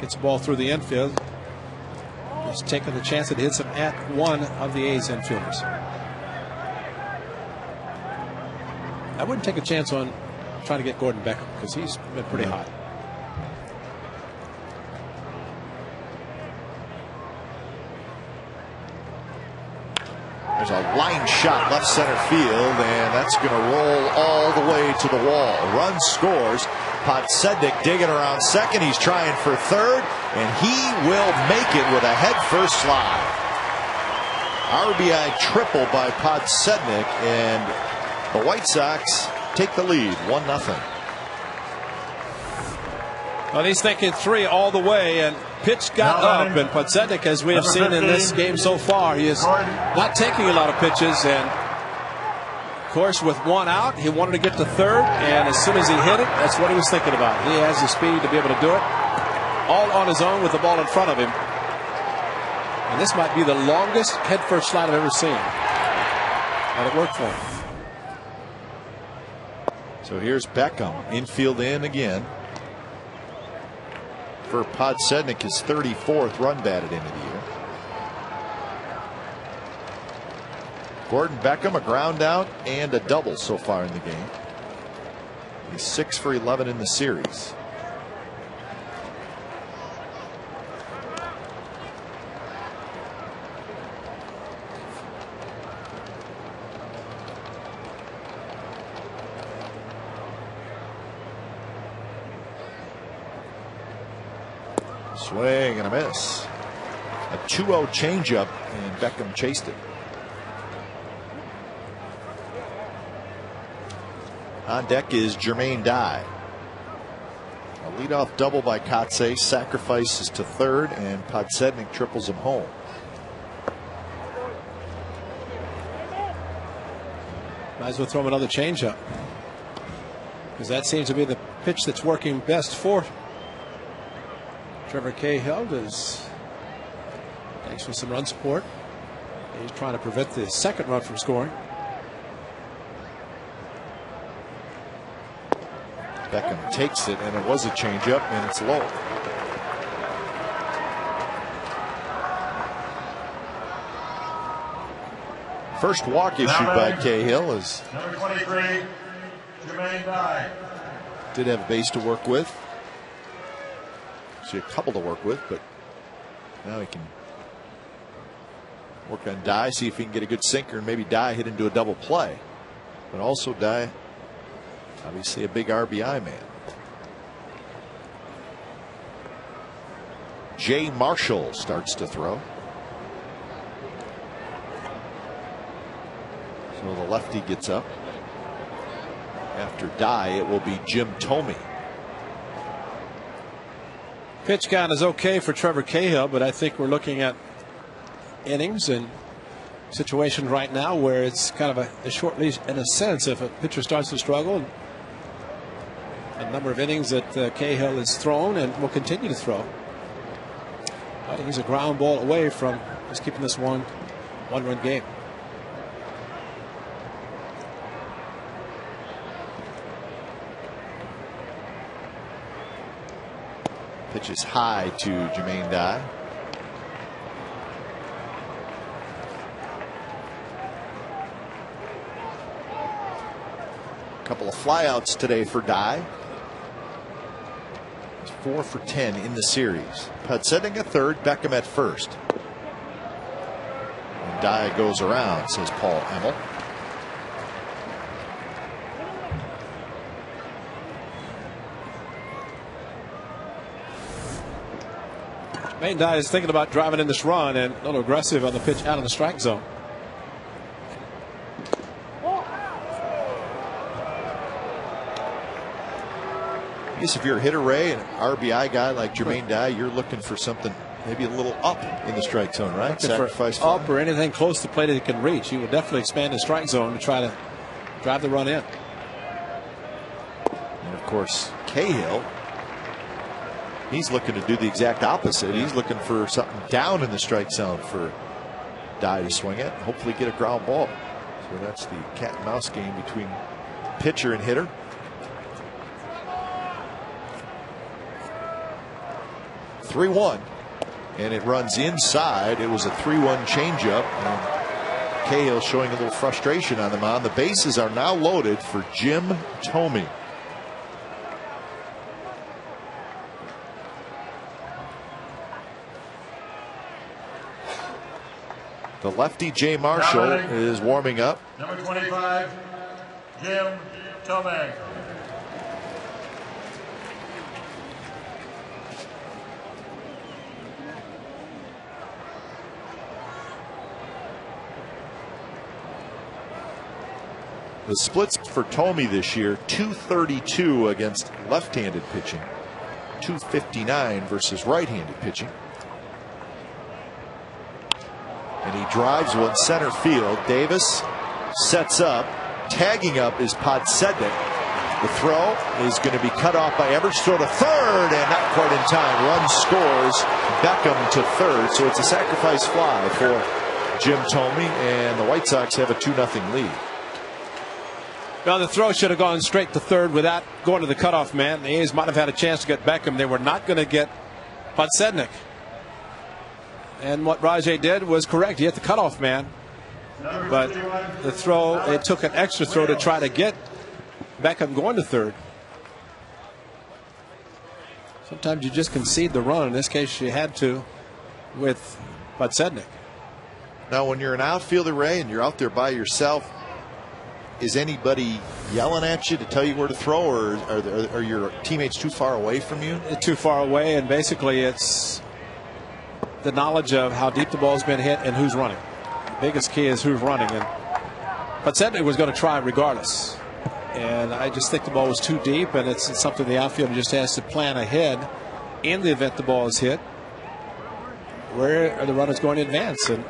gets the ball through the infield. He's taking the chance it hits him at one of the A's infielders. I wouldn't take a chance on trying to get Gordon Beckham because he's been pretty Yeah. hot. There's a line shot left center field, and that's going to roll all the way to the wall. Run scores. Podsednik digging around second. He's trying for third, and he will make it with a headfirst slide. RBI triple by Podsednik, and the White Sox take the lead, one nothing. Well, he's thinking three all the way, and pitch got up. And Podsednik, as we have seen in this game so far, he is not taking a lot of pitches. And of course, with one out, he wanted to get to third, and as soon as he hit it, that's what he was thinking about. He has the speed to be able to do it, all on his own with the ball in front of him. And this might be the longest headfirst slide I've ever seen, and it worked for him. So here's Beckham, infield in again. For Podsednik, his 34th run batted into the year. Gordon Beckham, a ground out and a double so far in the game. He's 6 for 11 in the series. Swing and a miss. A 2 0 changeup, and Beckham chased it. On deck is Jermaine Dye. A leadoff double by Kotsay sacrifices to third, and Podsednik triples him home. Might as well throw him another changeup. Because that seems to be the pitch that's working best for Trevor Cahill. Is thanks for some run support. He's trying to prevent the second run from scoring. Beckham takes it, and it was a changeup, and it's low. First walk issued by Cahill is Number 23, Jermaine Dye. did have a base to work with. See a couple to work with, but now he can work on Dye, see if he can get a good sinker, and maybe Dye hit into a double play. But also Dye, obviously a big RBI man. Jay Marshall starts to throw. So the lefty gets up. After Dye, it will be Jim Thome. Pitch count is okay for Trevor Cahill, but I think we're looking at innings and situation right now where it's kind of a, a short leash in a sense. If a pitcher starts to struggle, a number of innings that uh, Cahill has thrown and will continue to throw. But he's a ground ball away from just keeping this one one run game. Pitches high to Jermaine Dye. Couple of flyouts today for Dye. He's four for ten in the series. Podsednik at third, Beckham at first. And Dye goes around, says Paul Emmel. Main Dye is thinking about driving in this run and a little aggressive on the pitch out of the strike zone. I guess if you're a hitter, Ray, and an RBI guy like Jermaine Dye, you're looking for something maybe a little up in the strike zone, right? Looking Sacrifice for up or anything close to plate that he can reach. He would definitely expand his strike zone to try to drive the run in. And of course, Cahill, he's looking to do the exact opposite. He's looking for something down in the strike zone for Dye to swing at, hopefully get a ground ball. So that's the cat and mouse game between pitcher and hitter. Three one, and it runs inside. It was a three one changeup. Cahill showing a little frustration on the mound. The bases are now loaded for Jim Thome. The lefty Jay Marshall is warming up. Number 25, Jim Thome. The splits for Thome this year 232 against left handed pitching, 259 versus right handed pitching. And he drives one center field. Davis sets up. Tagging up is Podsednik. The throw is going to be cut off by Everts. Throw to third and not quite in time. Run scores. Beckham to third. So it's a sacrifice fly for Jim Thome. And the White Sox have a 2 0 lead. Now the throw should have gone straight to third without going to the cutoff man. The A's might have had a chance to get Beckham. They were not going to get Podsednik. And what Rajai did was correct. He hit the cutoff man. But the throw, it took an extra throw to try to get Beckham going to third. Sometimes you just concede the run. In this case, you had to with Podsednik. Now, when you're an outfielder, Ray, and you're out there by yourself, is anybody yelling at you to tell you where to throw, or are, are your teammates too far away from you? Too far away, and basically it's the knowledge of how deep the ball's been hit and who's running. The biggest key is who's running, and but Podsednik was going to try regardless. And I just think the ball was too deep, and it's, it's something the outfielder just has to plan ahead in the event the ball is hit. Where are the runners going to advance? And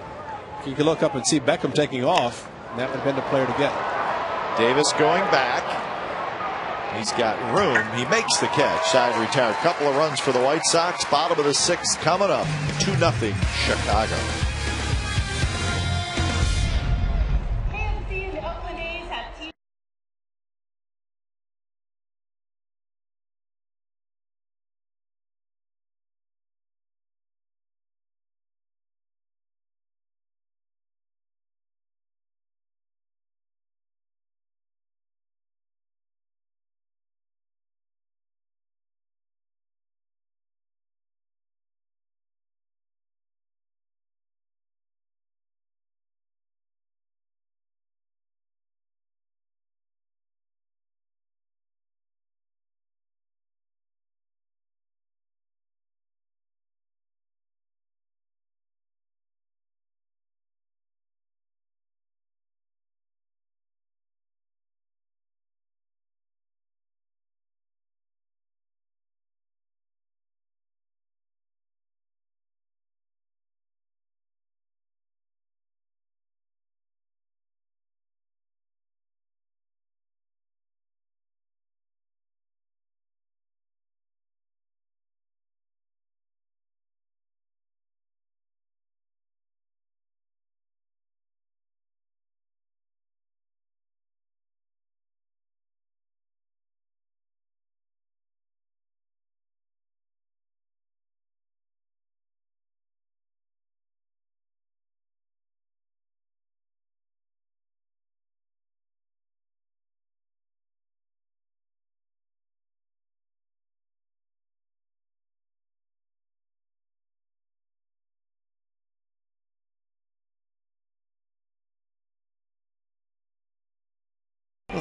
you can look up and see Beckham taking off, and that would have been the player to get. Davis going back. He's got room. He makes the catch. Side retired. Couple of runs for the White Sox. Bottom of the sixth coming up. 2 0 Chicago.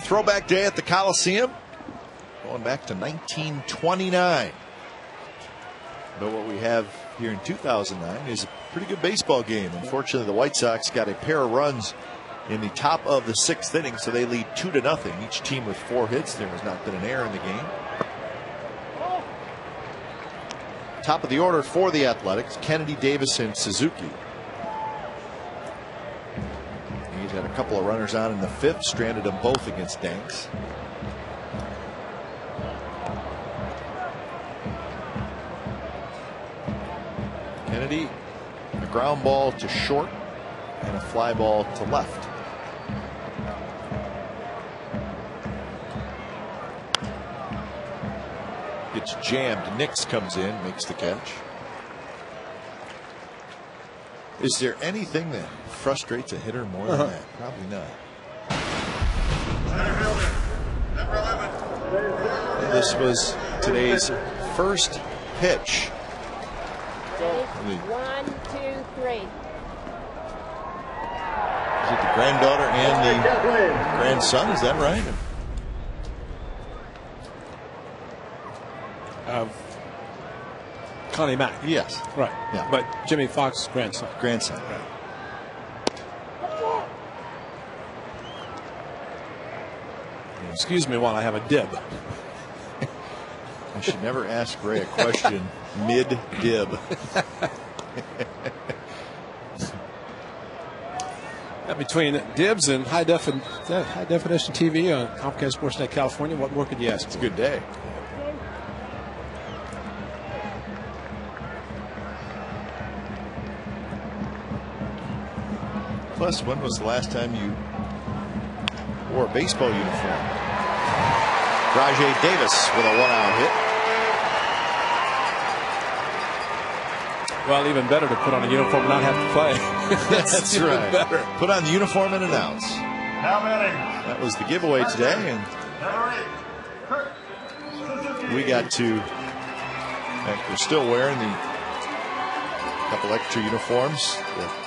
Throwback day at the Coliseum. Going back to 1929. But what we have here in 2009 is a pretty good baseball game. Unfortunately, the White Sox got a pair of runs in the top of the sixth inning, so they lead two to nothing. Each team with four hits. There has not been an error in the game. Top of the order for the Athletics, Kennedy, Davis, and Suzuki. He's had a couple of runners on in the fifth, stranded them both against Danks. Kennedy, a ground ball to short and a fly ball to left. Gets jammed. Nix comes in, makes the catch. Is there anything that frustrates a hitter more than uh-huh. that? Probably not. Center fielder, number 11. This was today's first pitch. One, two, three. Is it the granddaughter and the grandson? Is that right? Of Connie Mack. Yes, Right. Yeah. But Jimmie Foxx's grandson. grandson. Excuse me while I have a dib. I should never ask Ray a question mid dib. [laughs] Between dibs and high, defin- uh, high definition TV on Comcast Sportsnet California, what more could you ask? It's a good day. Plus, when was the last time you wore a baseball uniform? Rajai Davis with a one out hit. Well, even better to put on a uniform and not have to play. [laughs] That's even right. Better. Put on the uniform and announce. How many? That was the giveaway today, and number eight, Kurt Suzuki. we got to. and We're still wearing the couple extra uniforms that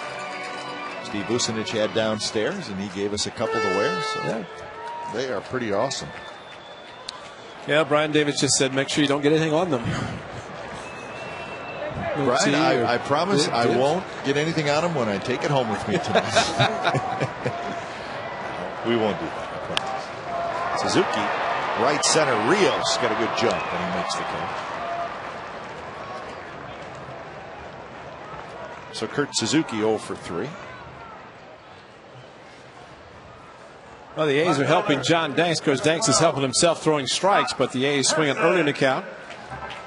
Steve Vucinich had downstairs, and he gave us a couple to wear. So Yeah. they are pretty awesome. Yeah, Brian Davis just said make sure you don't get anything on them. No Brian, I, I promise dib- I dibs. won't get anything on them when I take it home with me tonight. [laughs] [laughs] we won't do that. I promise. Suzuki, right center. Rios got a good jump, and he makes the catch. So Kurt Suzuki 0 for 3. Well, the A's are helping John Danks because Danks is helping himself throwing strikes, but the A's swinging early in the count.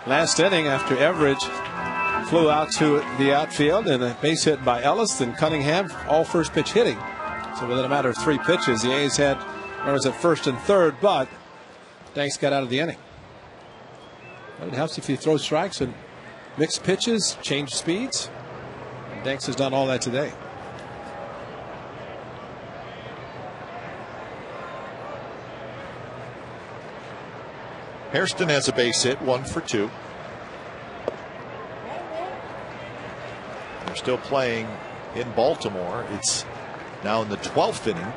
Last inning, after Everidge flew out to the outfield and a base hit by Ellis, then Cunningham, all first pitch hitting. So within a matter of three pitches, the A's had runners at first and third, but Danks got out of the inning. But it helps if you throw strikes and mix pitches, change speeds. Danks has done all that today. Hairston has a base hit, one for two. They're still playing in Baltimore. It's now in the 12th inning,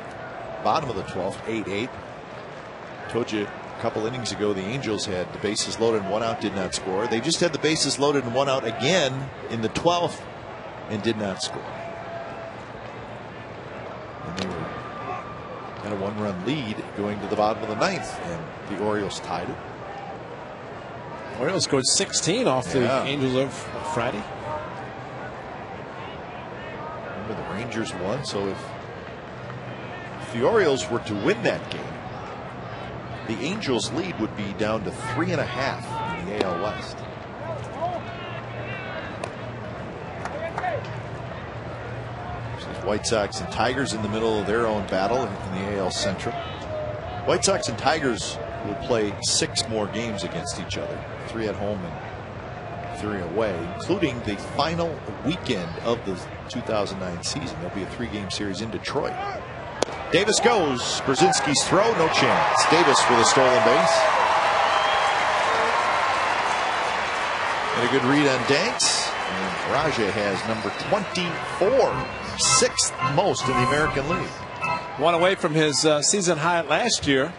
bottom of the 12th, 8 8. Told you a couple innings ago the Angels had the bases loaded and one out, did not score. They just had the bases loaded and one out again in the 12th and did not score. And they were had a one run lead going to the bottom of the ninth, and the Orioles tied it. Orioles scored 16 off the Yeah. Angels of Friday. Remember the Rangers won, so if, if the Orioles were to win that game, the Angels' lead would be down to three and a half in the AL West. White Sox and Tigers in the middle of their own battle in the AL Central. White Sox and Tigers will play six more games against each other, three at home and three away, including the final weekend of the 2009 season. There'll be a three-game series in Detroit. Davis goes. Pierzynski's throw, no chance. Davis with a stolen base. And a good read on Danks. And Rajai has number 24, sixth most in the American League. One away from his uh, season high last year.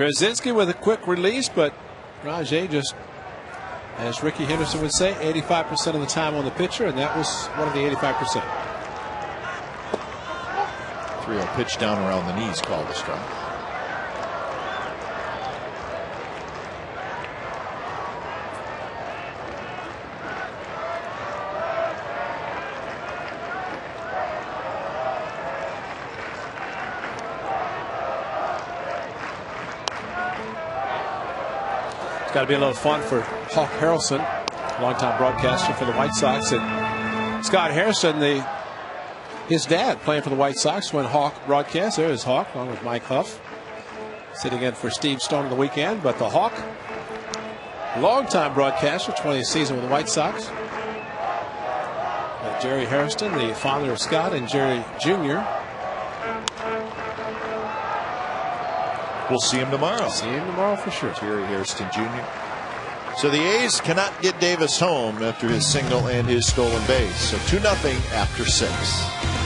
Pierzynski with a quick release, but Rajai just as Rickey Henderson would say, 85% of the time on the pitcher, and that was one of the 85%. 3 0 pitch down around the knees called a strike. Got to be a little fun for Hawk Harrelson, longtime broadcaster for the White Sox. And Scott Hairston, the his dad playing for the White Sox when Hawk broadcast. There is Hawk, along with Mike Huff, sitting in for Steve Stone on the weekend. But the Hawk, longtime broadcaster, 20th season with the White Sox. Jerry Hairston, the father of Scott and Jerry Jr. We'll see him tomorrow. See him tomorrow for sure. Jerry Hairston Jr. So the A's cannot get Davis home after his single and his stolen base. So 2 0 after six.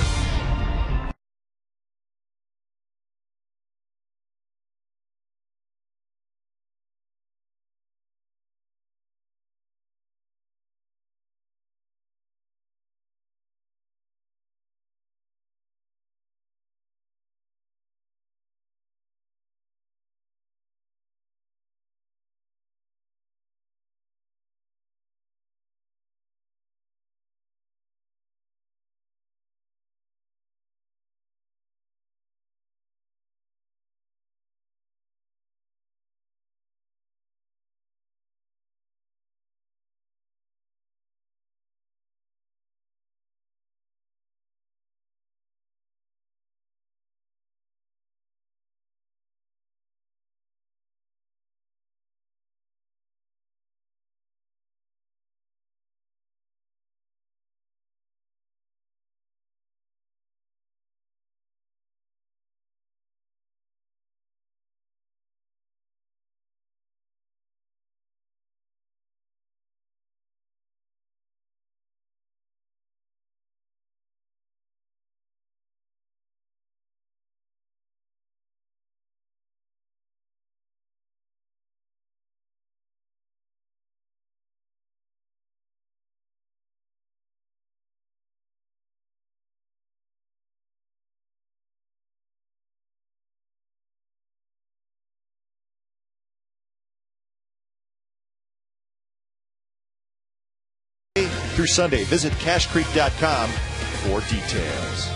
Through Sunday. Visit cashcreek.com for details.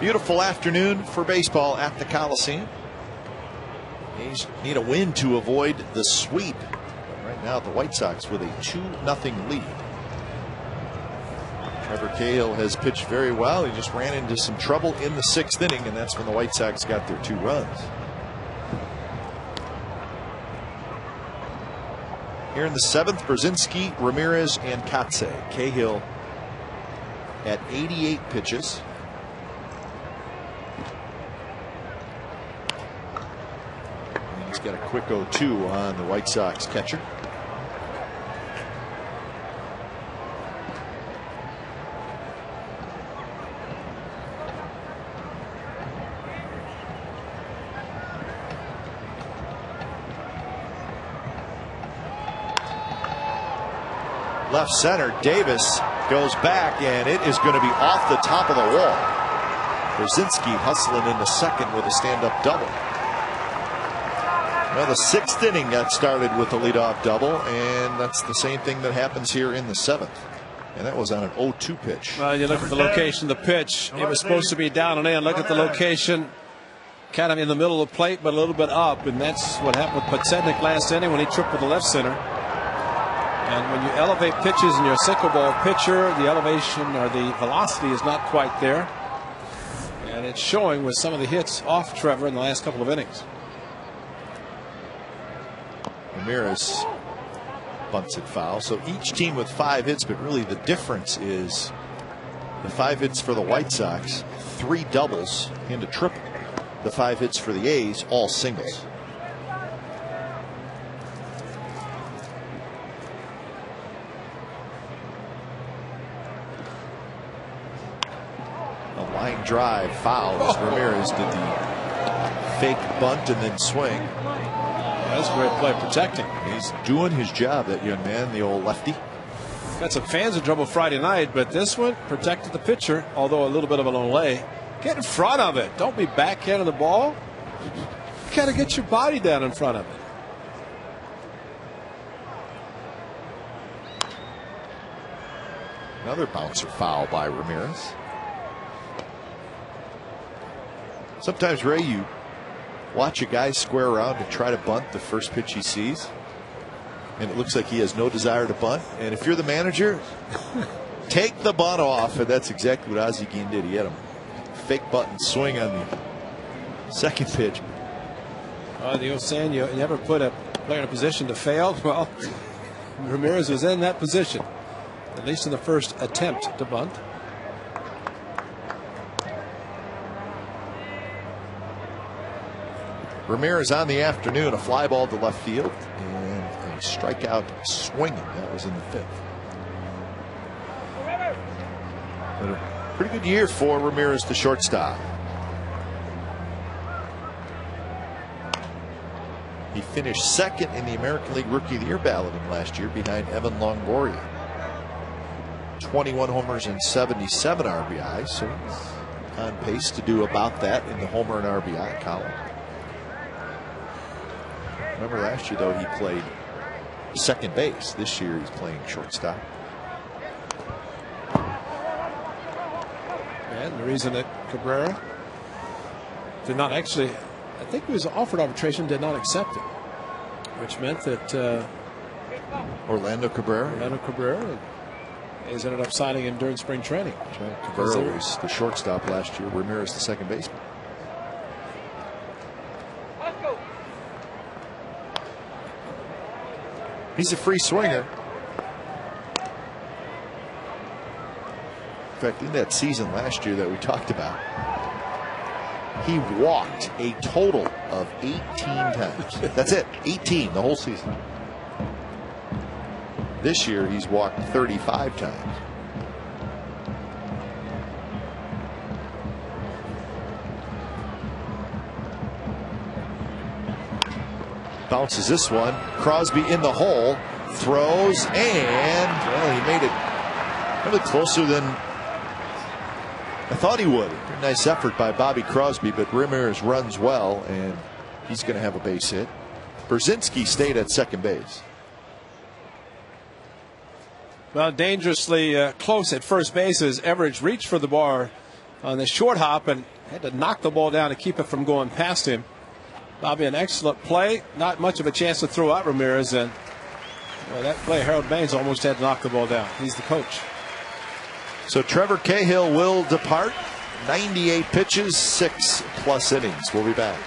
Beautiful afternoon for baseball at the Coliseum. A's need a win to avoid the sweep. Right now, the White Sox with a 2 0 lead. Trevor Cahill has pitched very well. He just ran into some trouble in the sixth inning, and that's when the White Sox got their two runs. Here in the seventh, Pierzynski, Ramirez, and Kotsay. Cahill at 88 pitches. He's got a quick 0-2 on the White Sox catcher. Left center. Davis goes back, and it is going to be off the top of the wall. Pierzynski hustling in the second with a stand-up double. Well, the sixth inning got started with a leadoff double, and that's the same thing that happens here in the seventh. And that was on an 0-2 pitch. Well, you look at the location of the pitch. It was supposed to be down and in. Look at the location. Kind of in the middle of the plate, but a little bit up. And that's what happened with Podsednik last inning when he tripped with the left center. And when you elevate pitches in your single ball pitcher, the elevation or the velocity is not quite there. And it's showing with some of the hits off Trevor in the last couple of innings. Ramirez bunts it foul. So each team with five hits, but really the difference is the five hits for the White Sox, three doubles and a triple. The five hits for the A's, all singles. Drive foul as oh. Ramirez did the fake bunt and then swing. That's a great play protecting. He's doing his job, that young man, the old lefty. Got some fans in trouble Friday night, but this one protected the pitcher, although a little bit of a long lay. Get in front of it. Don't be backhanding the ball. You got to get your body down in front of it. Another bouncer foul by Ramirez. Sometimes, Ray, you watch a guy square around and try to bunt the first pitch he sees, and it looks like he has no desire to bunt. And if you're the manager, [laughs] take the bunt off, and that's exactly what Ozzie Guillen did. He had him fake button swing on the second pitch. Uh, the old saying, you never put a player in a position to fail. [laughs] Well, Ramirez was in that position, at least in the first attempt to bunt. Ramirez on the afternoon, a fly ball to left field, and a strikeout swinging. That was in the fifth. But a pretty good year for Ramirez, the shortstop. He finished second in the American League Rookie of the Year balloting last year behind Evan Longoria. 21 homers and 77 RBI, so on pace to do about that in the homer and RBI column. Remember last year, though, he played second base. This year, he's playing shortstop. And the reason that Cabrera did not actually, I think he was offered arbitration, did not accept it, which meant that uh, Orlando Cabrera. Orlando Cabrera has ended up signing him during spring training. Cabrera was the shortstop last year. Ramirez, the second baseman. He's a free swinger. In fact, in that season last year that we talked about, he walked a total of 18 times. That's it, 18 the whole season. This year, he's walked 35 times. Bounces this one. Crosby in the hole, throws, and well, he made it probably closer than I thought he would. Nice effort by Bobby Crosby, but Ramirez runs well, and he's going to have a base hit. Pierzynski stayed at second base. Well, dangerously uh, close at first base as Everidge reached for the bar on the short hop and had to knock the ball down to keep it from going past him. Bobby, an excellent play. Not much of a chance to throw out Ramirez. And well, that play, Harold Baines almost had to knock the ball down. He's the coach. So Trevor Cahill will depart. 98 pitches, six plus innings. We'll be back.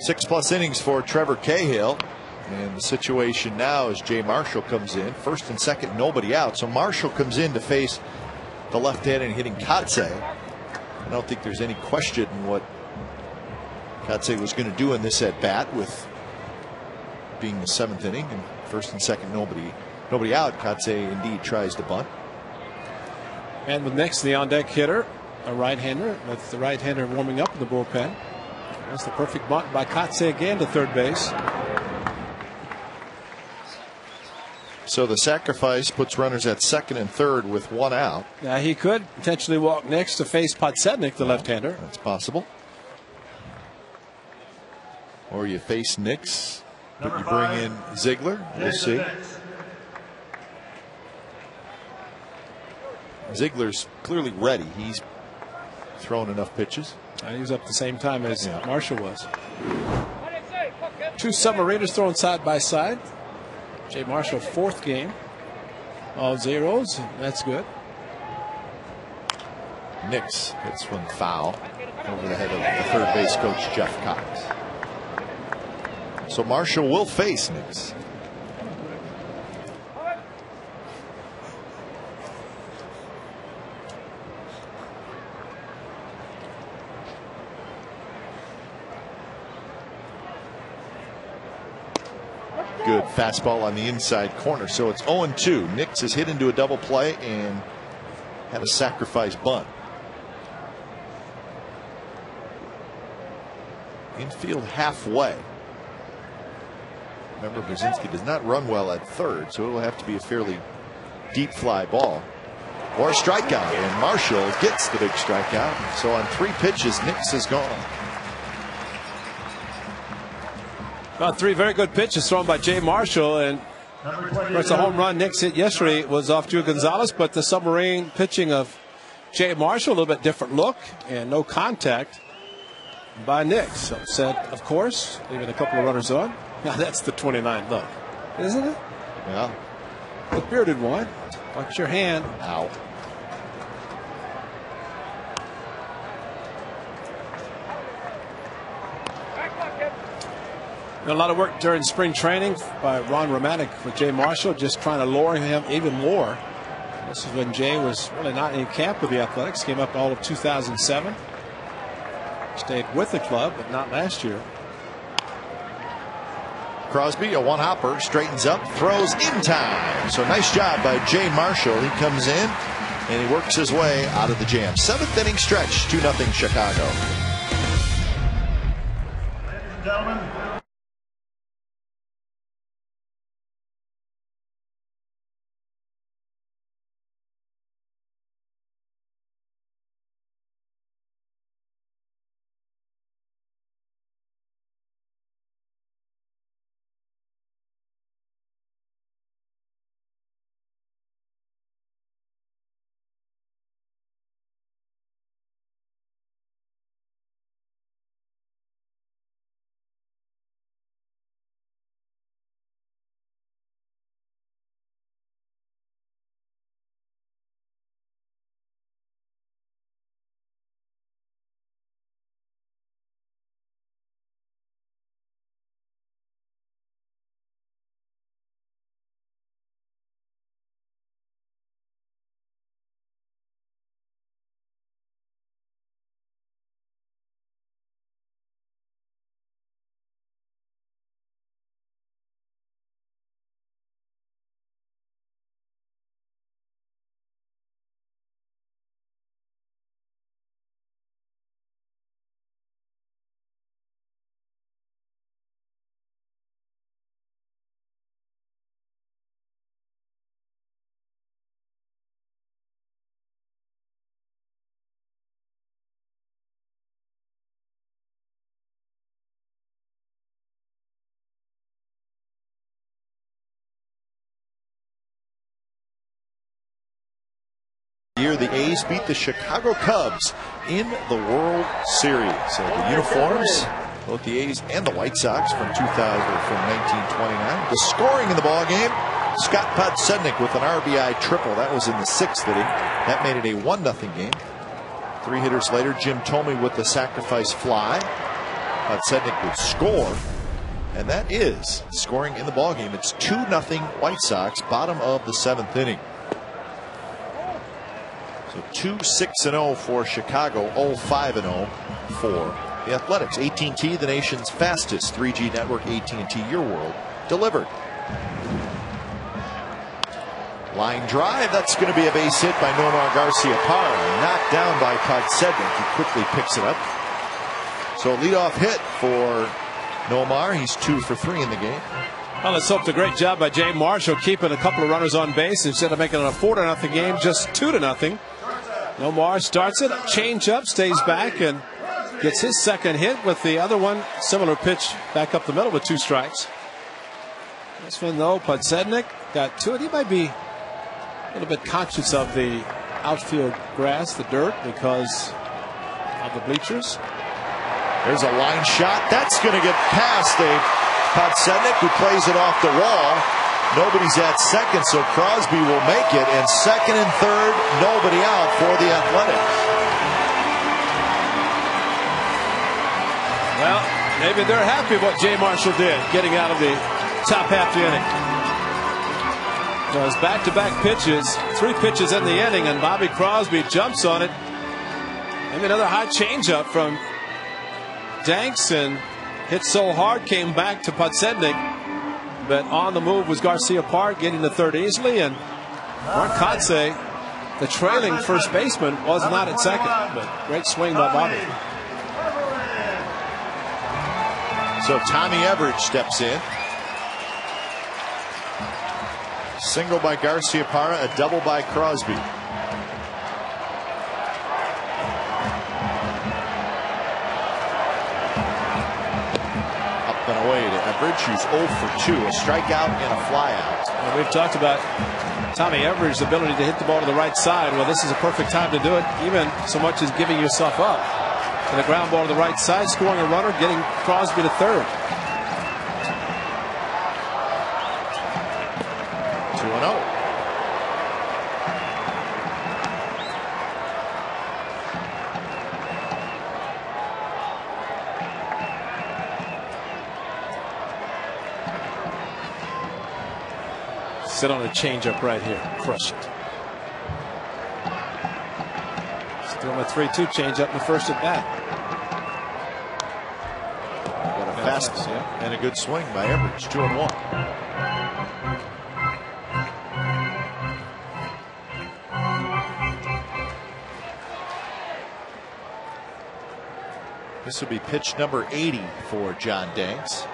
Six plus innings for Trevor Cahill. And the situation now is Jay Marshall comes in. First and second, nobody out. So Marshall comes in to face the left-handed hitting Kotsay. I don't think there's any question what Kotsay was going to do in this at bat with being the seventh inning and first and second nobody nobody out. Kotsay indeed tries to bunt. And with next the on deck hitter, a right hander. That's the right hander warming up in the bullpen. That's the perfect bunt by Kotsay again to third base. So the sacrifice puts runners at second and third with one out. Now he could potentially walk next to face Podsednik, the left hander. That's possible. Or you face Nix, but you bring in Ziegler. We'll see. Ziegler's clearly ready. He's thrown enough pitches. And he was up at the same time as Marshall was. Two submariners thrown side by side. Jay Marshall, fourth game. All zeros. That's good. Nix hits one foul over the head of the third base coach, Jeff Cox. So Marshall will face Nix. Fastball on the inside corner. So it's 0 2. Nix is hit into a double play and had a sacrifice bunt. Infield halfway. Remember, Pierzynski does not run well at third, so it will have to be a fairly deep fly ball. Or a strikeout, and Marshall gets the big strikeout. So on three pitches, Nix is gone. About three very good pitches thrown by Jay Marshall, and course the home run Nix hit yesterday was off Drew Gonzalez, but the submarine pitching of Jay Marshall, a little bit different look, and no contact by Nix. Upset, of course, leaving a couple of runners on. [laughs] Now that's the 29 look, isn't it? Yeah. The bearded one. Watch your hand. Ow. A lot of work during spring training by Ron Romanick with Jay Marshall, just trying to lure him even more. This is when Jay was really not in camp with the Athletics. Came up all of 2007. Stayed with the club, but not last year. Crosby, a one hopper, straightens up, throws in time. So nice job by Jay Marshall. He comes in and he works his way out of the jam. Seventh inning stretch, 2 0 Chicago. Year the A's beat the Chicago Cubs in the World Series. So the uniforms, both the A's and the White Sox from 2000 from 1929. The scoring in the ball game. Scott Podsednik with an RBI triple. That was in the sixth inning. That made it a one nothing game. Three hitters later, Jim Thome with the sacrifice fly. Podsednik would score. And that is scoring in the ball game. It's 2 nothing White Sox, bottom of the seventh inning. So 2 6 and 0 for Chicago, 0 5 and 0 for The Athletics, AT&T, the nation's fastest 3G network, AT&T, your world, delivered. Line drive, that's going to be a base hit by Nomar Garcia Parra. Knocked down by Podsednik. He quickly picks it up. So a leadoff hit for Nomar. He's two for three in the game. Well, let's hope the great job by Jay Marshall keeping a couple of runners on base instead of making it a four to nothing game, just two to nothing. Nomar starts it, change up, stays back, and gets his second hit with the other one. Similar pitch back up the middle with two strikes. This one, though, Podsednik got two, and he might be a little bit conscious of the outfield grass, the dirt, because of the bleachers. There's a line shot. That's going to get past a Podsednik who plays it off the wall. Nobody's at second, so Crosby will make it. And second and third, nobody out for the Athletics. Well, maybe they're happy what Jay Marshall did, getting out of the top half the inning. Those back-to-back pitches, three pitches in the inning, and Bobby Crosby jumps on it. Maybe another high changeup from Danks and hit so hard, came back to Podsednik. But on the move was Garciaparra, getting the third easily. And Mark Kotsay, the trailing first baseman, was not at second. But great swing by Bobby. So Tommy Everidge steps in. Single by Garciaparra, a double by Crosby. Everidge, who's 0 for 2, a strikeout and a flyout. And we've talked about Tommy Everidge's ability to hit the ball to the right side. Well, this is a perfect time to do it, even so much as giving yourself up. And a ground ball to the right side, scoring a runner, getting Crosby to third. Changeup right here. Crush it. Still a 3 2 changeup in the first at bat. Got a Yeah, fast nice, yeah. and a good swing by Everidge, 2 and 1. This will be pitch number 80 for John Danks.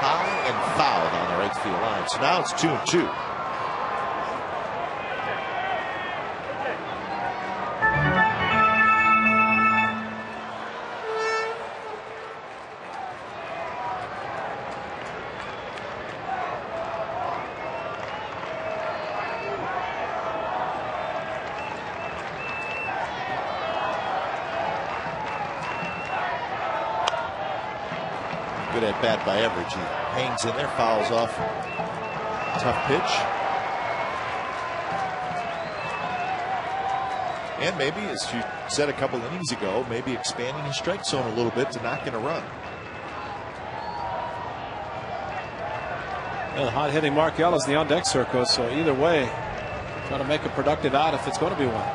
High and fouled on the right field line. So now it's 2 and 2. Good at bat by Everidge. He hangs in there, fouls off. Tough pitch. And maybe, as you said a couple innings ago, maybe expanding his strike zone a little bit to not get a run. Hot hitting Mark Ellis in the on deck circle. So either way, trying to make a productive out if it's going to be one.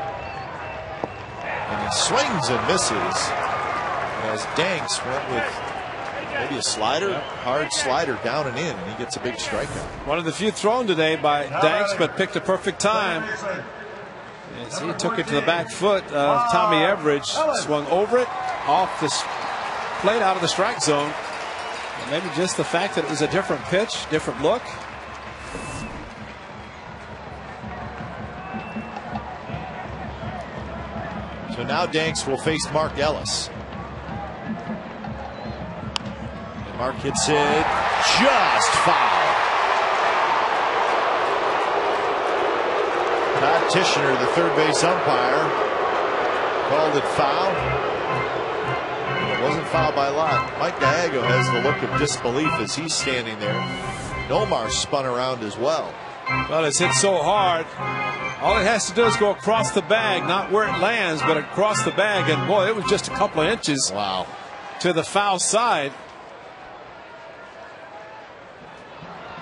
And he swings and misses as Danks went with maybe a slider, hard slider down and in, and he gets a big strikeout. One of the few thrown today by Danks, but picked a perfect time. As he took it to the back foot of Tommy Everidge, swung over it, off the plate out of the strike zone. And maybe just the fact that it was a different pitch, different look. So now Danks will face Mark Ellis. Mark hits it just foul. Todd Tichenor, the third base umpire, called it foul. It wasn't foul by a lot. Mike Gallego has the look of disbelief as he's standing there. Nomar spun around as well. Well, it's hit so hard. All it has to do is go across the bag, not where it lands, but across the bag. And boy, it was just a couple of inches Wow. to the foul side.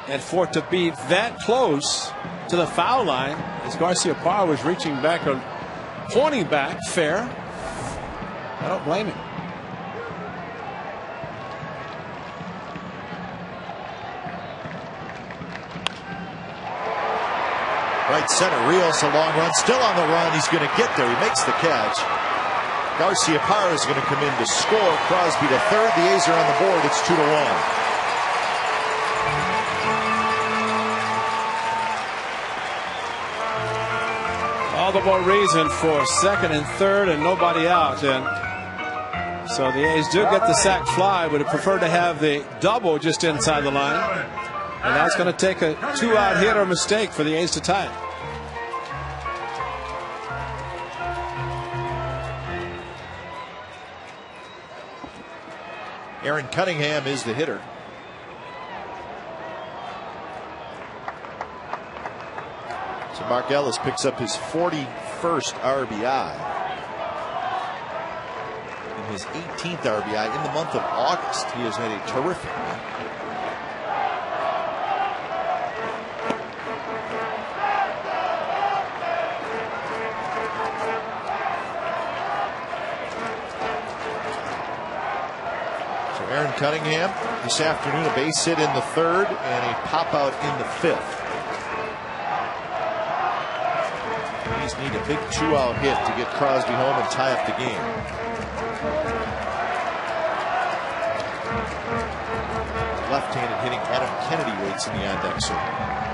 And for it to be that close to the foul line as Garcia Garciaparra was reaching back or pointing back fair. I don't blame him. Right center, Rios a long run, still on the run. He's going to get there. He makes the catch. Garciaparra is going to come in to score. Crosby to third. The A's are on the board. It's two to one. More reason for second and third and nobody out. And so the A's do get the sac fly. Have preferred to have the double just inside the line. And that's going to take a two out hit or mistake for the A's to tie it. Aaron Cunningham is the hitter. Mark Ellis picks up his 41st RBI. And his 18th RBI in the month of August. He has had a terrific So Aaron Cunningham this afternoon, a base hit in the third and a pop out in the fifth. These need a big two out hit to get Crosby home and tie up the game. Left-handed hitting Adam Kennedy waits in the on deck circle.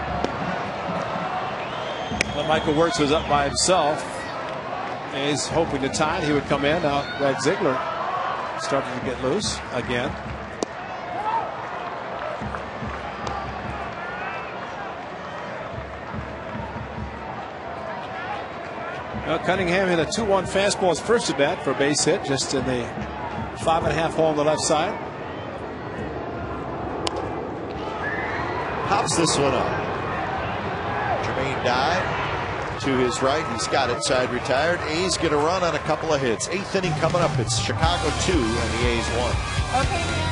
Well, Michael Wuertz was up by himself. He's hoping to tie it. He would come in. Now Greg Ziegler starting to get loose again. Well, Cunningham hit a 2 1 fastball his first at bat for a base hit, just in the five and a half hole on the left side. Pops this one up. Jermaine Dye to his right. He's got it side retired. A's get a run on a couple of hits. Eighth inning coming up. It's Chicago 2 and the A's 1. Okay,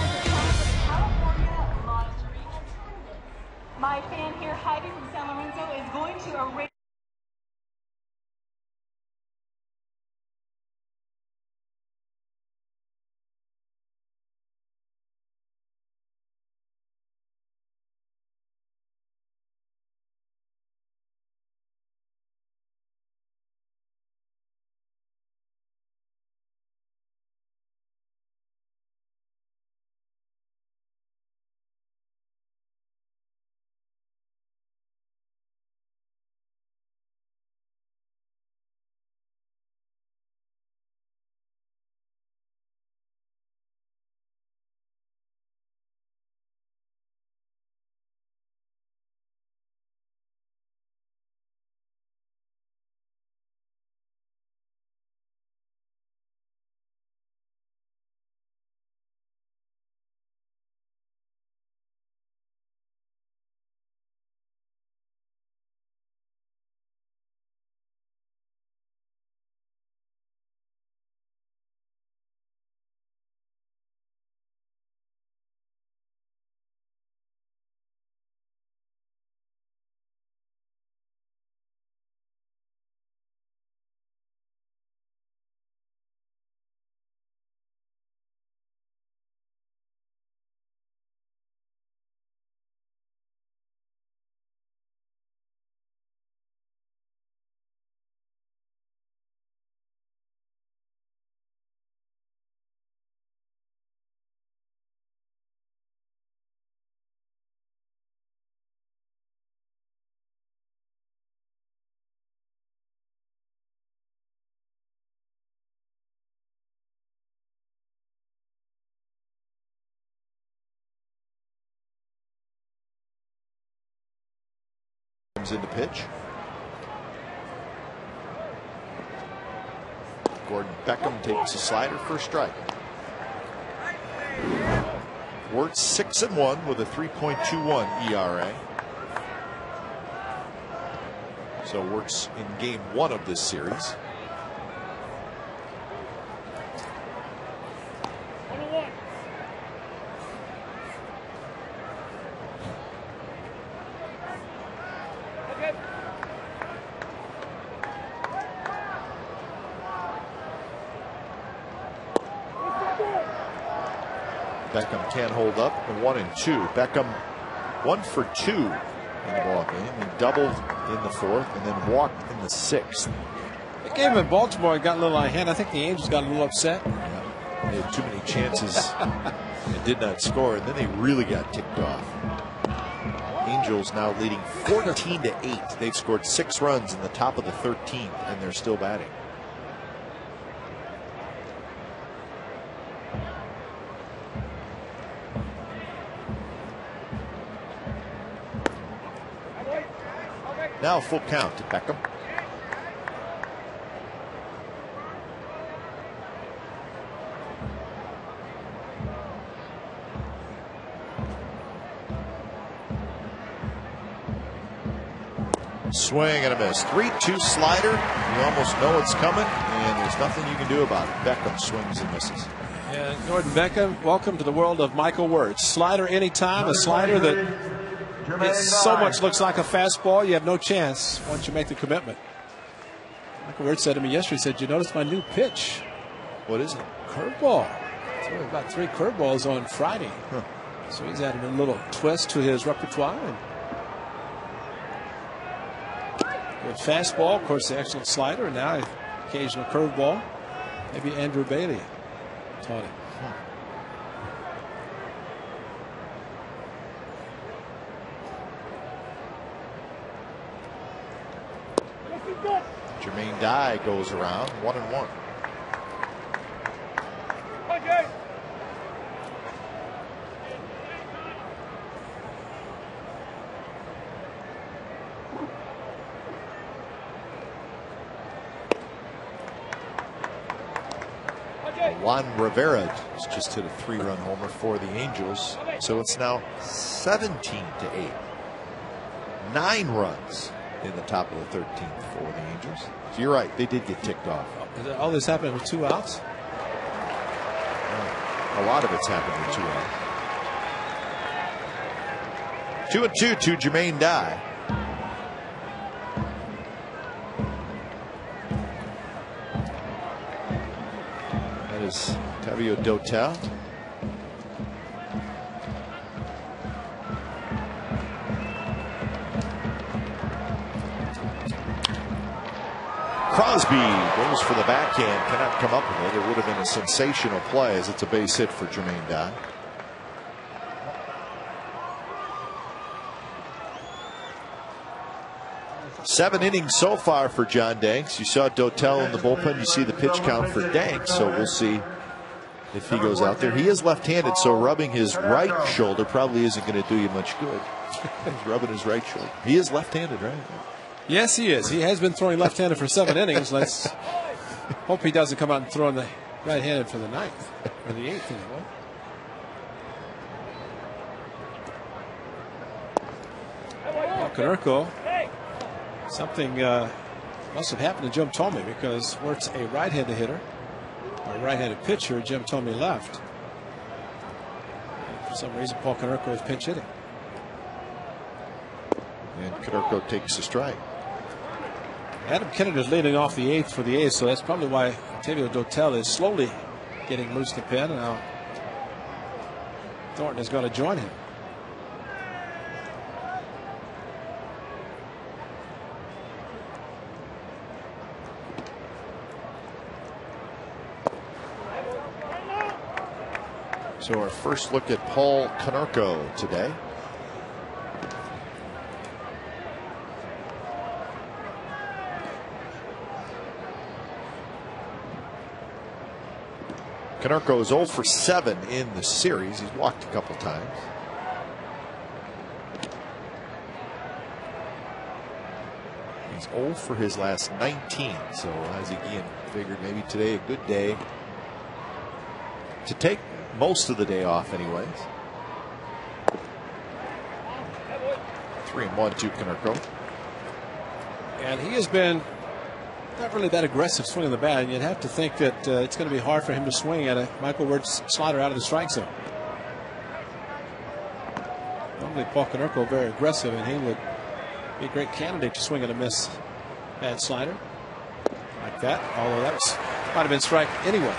Comes in the pitch. Gordon Beckham takes a slider for a strike. Wuertz six and one with a 3.21 ERA. So Wuertz in game one of this series. Beckham can't hold up. And one and two. Beckham one for two in the ball game. He doubled in the fourth and then walked in the sixth. The game in Baltimore got a little out of hand. I think the Angels got a little upset. They had too many chances [laughs] and did not score, and then they really got ticked off. Angels now leading 14 to 8. They've scored six runs in the top of the 13th, and they're still batting. Now full count to Beckham. Swing and a miss. 3 2 slider. You almost know it's coming, and there's nothing you can do about it. Beckham swings and misses. And Gordon Beckham, welcome to the world of Michael Wuertz. Slider anytime, a slider that it so much looks like a fastball, you have no chance once you make the commitment. Michael Wuertz said to me yesterday, he said, You notice my new pitch? What is it? Curveball. So about three curveballs on Friday. Huh. So he's added a little twist to his repertoire. Good fastball, of course, the excellent slider, and now occasional curveball. Maybe Andrew Bailey taught him. Jermaine Dye goes around, one and one. Juan Rivera just hit a three run homer for the Angels. So it's now 17 to 8. Nine runs in the top of the 13th for the Angels. So you're right, they did get ticked off. All this happened with two outs? A lot of it's happened with two outs. Two and two to Jermaine Dye. That is Tavio Dotel. Crosby goes for the backhand, cannot come up with it. It would have been a sensational play as it's a base hit for Jermaine Dye. Seven innings so far for John Danks. You saw Dotel in the bullpen. You see the pitch count for Danks, so we'll see if he goes out there. He is left-handed, so rubbing his right shoulder probably isn't going to do you much good. [laughs] He's rubbing his right shoulder. He is left-handed, right? Yes, he is. He has been throwing left-handed for seven innings. Let's hope he doesn't come out and throw in the right-handed for the ninth or the eighth anyway. Konerko, something uh, must have happened to Jim Thome because Wirt's a right-handed hitter, a right-handed pitcher. Jim Thome left. For some reason, Paul Konerko is pinch hitting. And Konerko takes a strike. Adam Kennedy is leading off the eighth for the A's, so that's probably why Octavio Dotel is slowly getting loose the pen. Now Thornton is going to join him. So our first look at Paul Konerko today. Konerko is 0 for 7 in the series. He's walked a couple times. He's 0 for his last 19. So as again figured maybe today a good day to take most of the day off anyways. Three and one to Konerko. And he has been not really that aggressive swinging the bat. And you'd have to think that uh, it's going to be hard for him to swing at a Michael Wuertz slider out of the strike zone. Normally, Paul Konerko very aggressive, and he would be a great candidate to swing at a miss bad slider like that. Although that was might have been strike anyway.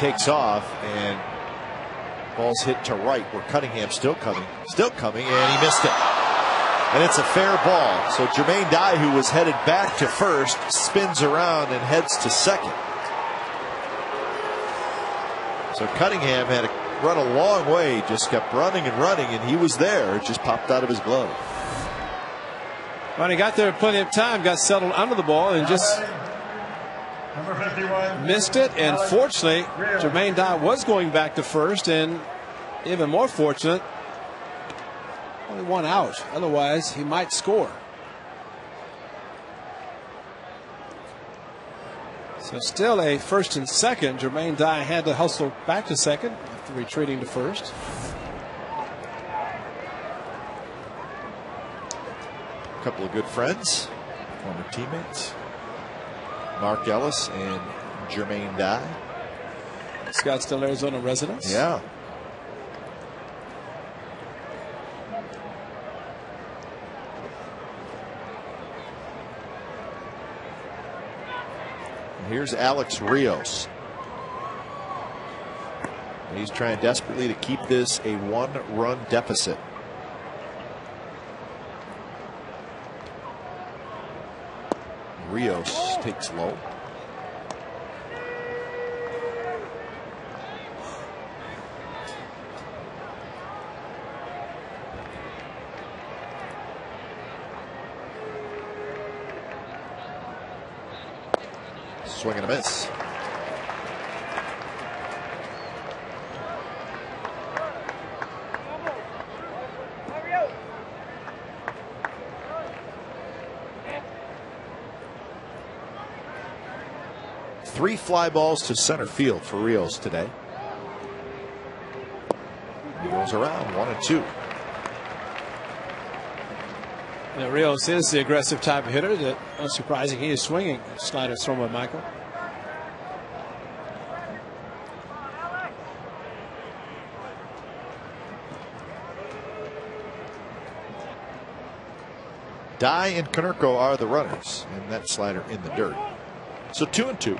Takes off and ball's hit to right where Cunningham still coming, still coming, and he missed it. And it's a fair ball. So Jermaine Dye, who was headed back to first, spins around and heads to second. So Cunningham had to run a long way, just kept running and running, and he was there. It just popped out of his glove. When he got there plenty of time, got settled under the ball and just Number 51. Missed it. And fortunately, Jermaine Dye was going back to first, and even more fortunate, only one out. Otherwise, he might score. So still a first and second. Jermaine Dye had to hustle back to second after retreating to first. A couple of good friends, former teammates, Mark Ellis and Jermaine Dye. Scottsdale, Arizona residents. Yeah. Here's Alex Rios. He's trying desperately to keep this a one run deficit. Rios takes low. Swing and a miss. Three fly balls to center field for Rios today. He goes around one and two. Now, Rios is the aggressive type of hitter that, unsurprising, he is swinging. Slider thrown by Michael. Dye and Konerko are the runners, and that slider in the dirt. So two and two.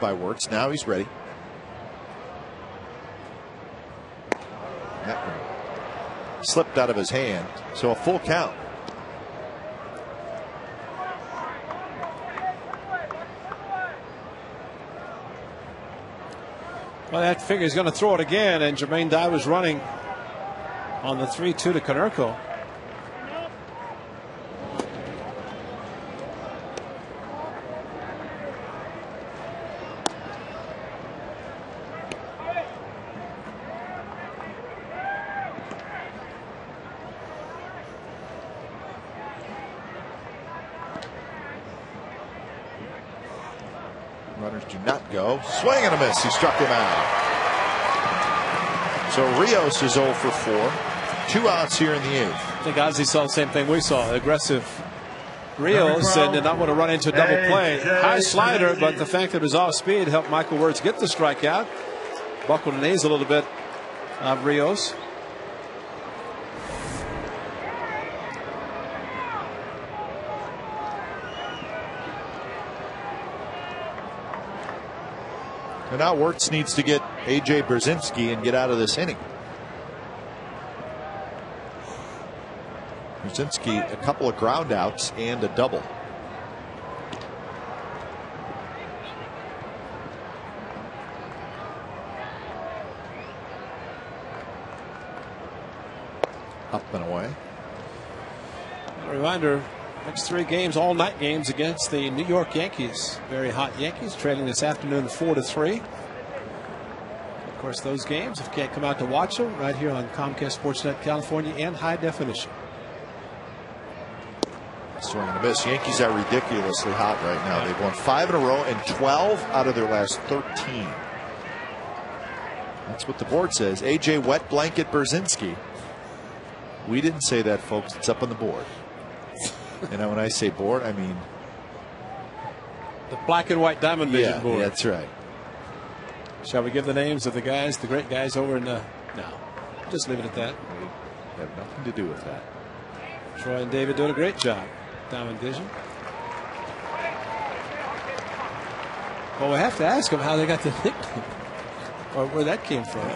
By Wuertz. Now he's ready. That one slipped out of his hand. So a full count. Well, that figure is going to throw it again, and Jermaine Dye was running on the 3 2 to Konerko. Runners do not go. Swing and a miss. He struck him out. So Rios is 0 for 4. Two outs here in the eighth. I think Ozzie saw the same thing we saw. Aggressive Rios and did not want to run into a double play. High slider, but the fact that it was off speed helped Michael Wuertz get the strikeout. Buckled the knees a little bit of Rios. Now Wuertz needs to get AJ Pierzynski and get out of this inning. Pierzynski, a couple of ground outs and a double. Up and away. A reminder next three games, all night games against the New York Yankees. Very hot Yankees, trailing this afternoon 4 to 3. Of course, those games, if you can't come out to watch them, right here on Comcast Sportsnet California and high definition. Swing and a miss. Yankees are ridiculously hot right now. They've won five in a row and 12 out of their last 13. That's what the board says. AJ Wet Blanket Pierzynski. We didn't say that, folks. It's up on the board. and when I say board, I mean the black and white diamond vision yeah, board. that's right. Shall we give the names of the guys, the great guys over in the? No, just leave it at that. We have nothing to do with that. Troy and David doing a great job. Diamond Vision. Well, we have to ask them how they got the nickname or where that came from.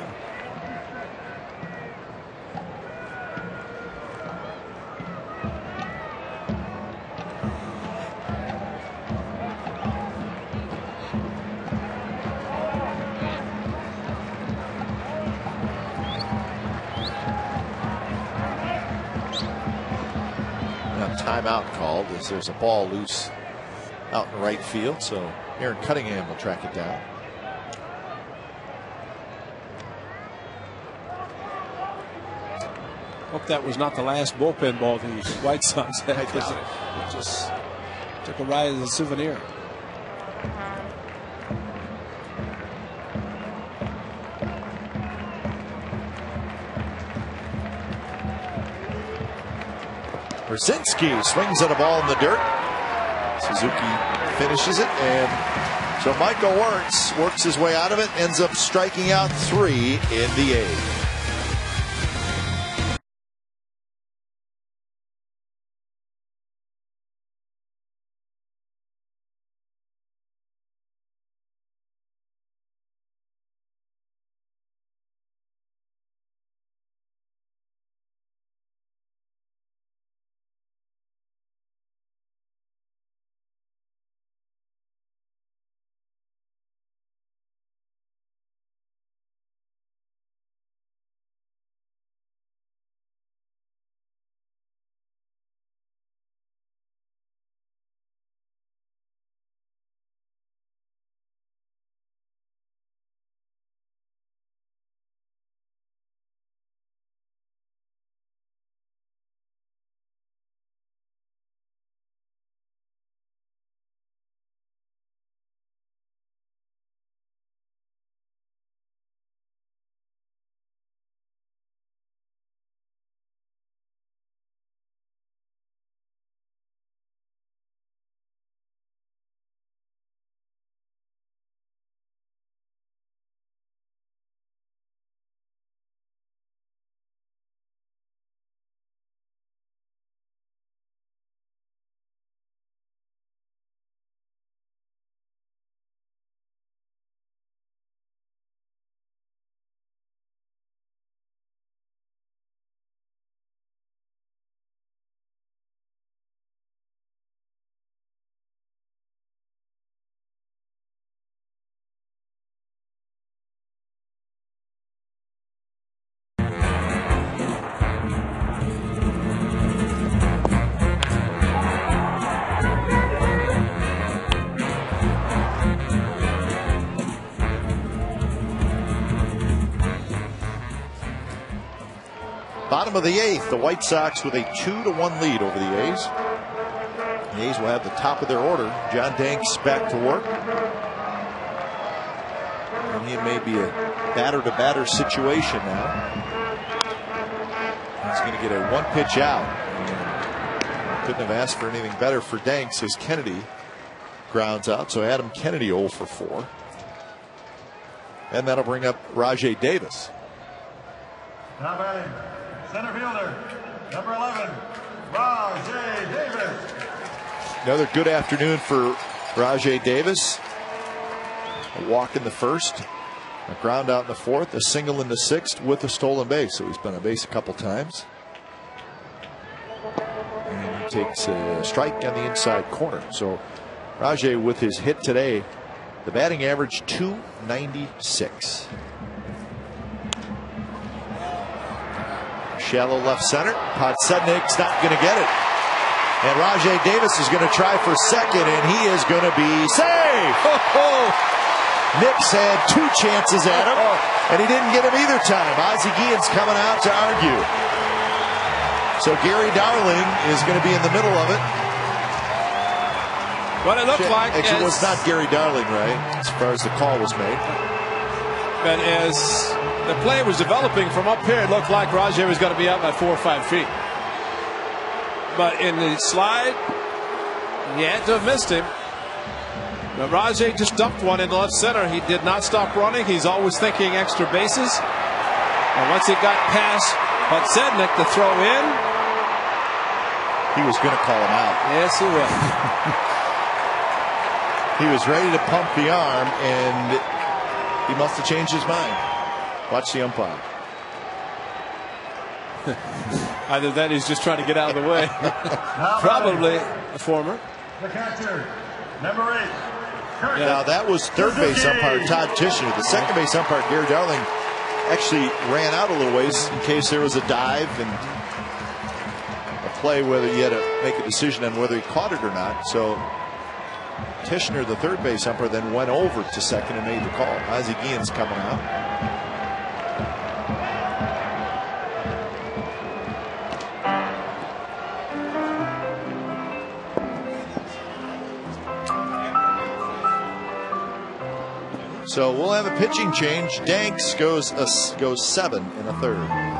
As there's a ball loose out in right field. So Aaron Cunningham will track it down. Hope that was not the last bullpen ball the White Sox had. I doubt it. it just took a ride as a souvenir. Pierzynski swings at a ball in the dirt. Suzuki finishes it, and so Michael Wuertz works his way out of it, ends up striking out three in the eighth. Bottom of the eighth, the White Sox with a two to one lead over the A's. The A's will have the top of their order. John Danks back to work. And he may be a batter to batter situation now. He's going to get a one pitch out. Couldn't have asked for anything better for Danks as Kennedy grounds out. So Adam Kennedy 0 for 4. And that'll bring up Rajai Davis. Now batting, center fielder, number 11, Rajai Davis. Another good afternoon for Rajai Davis. A walk in the first, a ground out in the fourth, a single in the sixth with a stolen base. So he's been on base a couple times. And he takes a strike on the inside corner. So Rajai with his hit today, the batting average 296. Shallow left center. Podsednik's not going to get it. And Rajai Davis is going to try for second, and he is going to be safe. Nix had two chances at him, and he didn't get him either time. Ozzie Guillen's coming out to argue. So Gary Darling is going to be in the middle of it. What it looked like Actually, it was not Gary Darling, right? As far as the call was made. But as the play was developing from up here, it looked like Rajai was going to be up by four or five feet. but in the slide, he had to have missed him. But Rajai just dumped one in left center. He did not stop running. He's always thinking extra bases. And once it got past Podsednik to throw in, He was going to call him out. yes, he was. [laughs] He was ready to pump the arm, and he must have changed his mind. Watch the umpire. [laughs] Either that, he's just trying to get out of the way. [laughs] Probably a former. The catcher, number eight, Kurt Now that was third base umpire Todd Tichenor. The second base umpire Gary Darling actually ran out a little ways in case there was a dive and a play whether you had to make a decision on whether he caught it or not. So Tichenor, the third base umpire, then went over to second and made the call. Ozzie Guillen's coming out. So we'll have a pitching change. Danks goes a, goes seven in a third.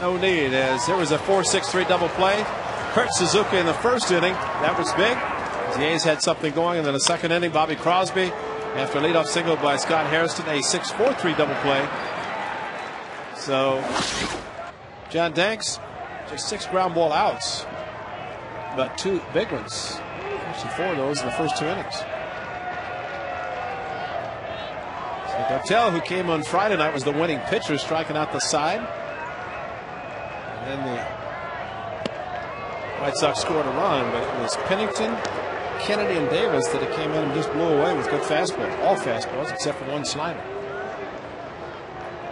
No need, as there was a 4-6-3 double play. Kurt Suzuki in the first inning. That was big. The A's had something going. And then the second inning, Bobby Crosby, after a leadoff single by Scott Hairston, a 6-4-3 double play. So, John Danks, just six ground ball outs, but two big ones. Actually, four of those in the first two innings. So Dotel, who came on Friday night, was the winning pitcher, striking out the side. And then the White Sox scored a run, but it was Pennington, Kennedy, and Davis that it came in and just blew away with good fastballs. All fastballs except for one slider.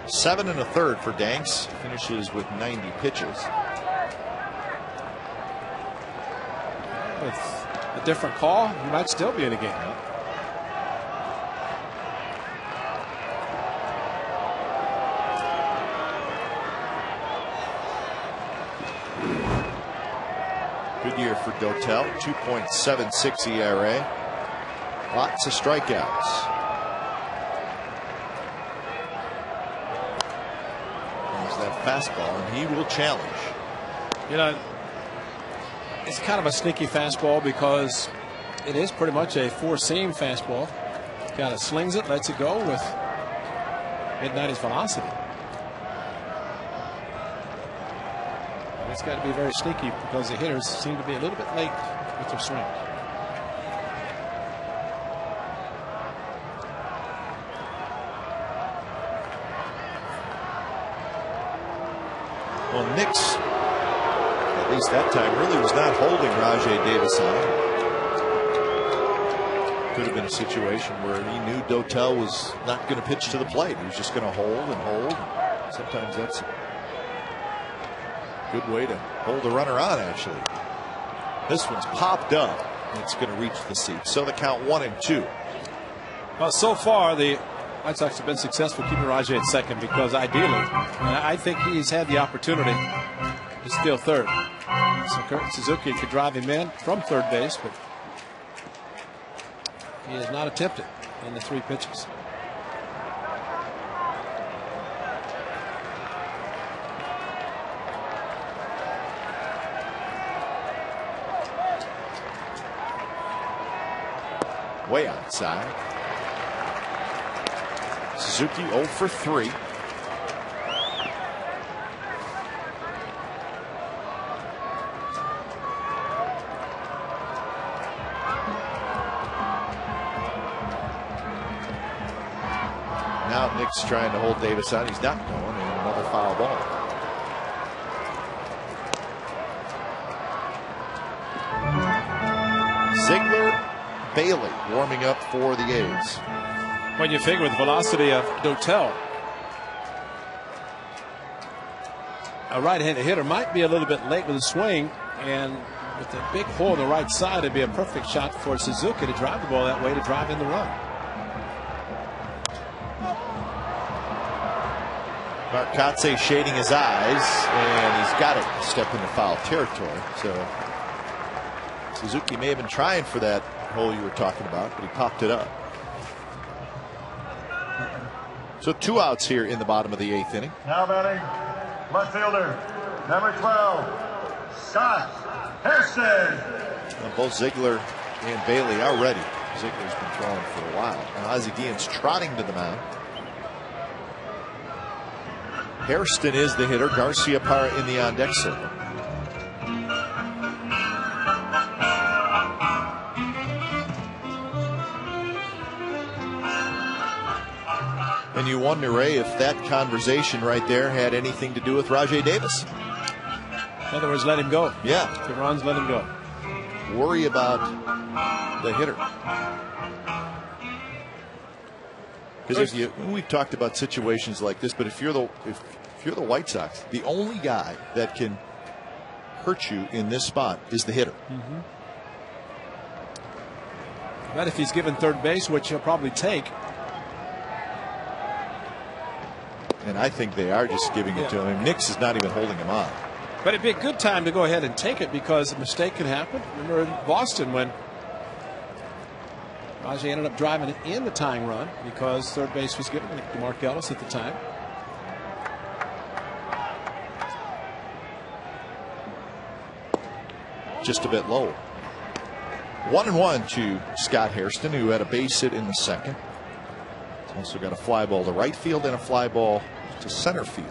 Seven and a third for Danks. Finishes with 90 pitches. With a different call, he might still be in the game. Good year for Dotel. 2.76 ERA. Lots of strikeouts. There's that fastball, and he will challenge. You know, it's kind of a sneaky fastball because it is pretty much a four seam fastball. Kind of slings it, lets it go with mid 90s velocity. It's got to be very sneaky because the hitters seem to be a little bit late with their swing. Well, Nix, at least that time, really was not holding Rajai Davis on. Could have been a situation where he knew Dotel was not going to pitch to the plate. He was just going to hold and hold. Sometimes that's good way to hold the runner on, actually. This one's popped up. It's going to reach the seat. So the count one and two. Well, so far the White Sox have been successful keeping Rajai at second because ideally, I think he's had the opportunity to steal third. So Kurt Suzuki could drive him in from third base, but he has not attempted in the three pitches. Way outside. Suzuki 0 for 3. Now Nick's trying to hold Davis on. He's not going, and another foul ball. Bailey warming up for the A's. When you figure with the velocity of Dotel, a right-handed hitter might be a little bit late with a swing, and with the big hole on the right side, it'd be a perfect shot for Suzuki to drive the ball that way to drive in the run. Marcotte shading his eyes, and he's got to step into foul territory. So Suzuki may have been trying for that hole you were talking about, but he popped it up. So two outs here in the bottom of the eighth inning. Now batting, left fielder, number 12, Scott Hairston. Well, both Ziegler and Bailey are ready. Ziegler's been throwing for a while. Now Ozzie Guillen's trotting to the mound. Hairston is the hitter. Garciaparra in the on deck circle. Ray, if that conversation right there had anything to do with Rajai Davis. In other words, let him go. Yeah. Runs, let him go. Worry about the hitter. Because if you, we've talked about situations like this, but if you're the if, if you're the White Sox, the only guy that can hurt you in this spot is the hitter. Mm-hmm. But if he's given third base, which he'll probably take, And I think they are just giving it Yeah. to him. Nix is not even holding him on. But it'd be a good time to go ahead and take it because a mistake can happen. Remember in Boston when Rajai ended up driving in the tying run because third base was given to Mark Ellis at the time. just a bit low. One and one to Scott Hairston, who had a base hit in the second. He's also got a fly ball to right field and a fly ball to center field.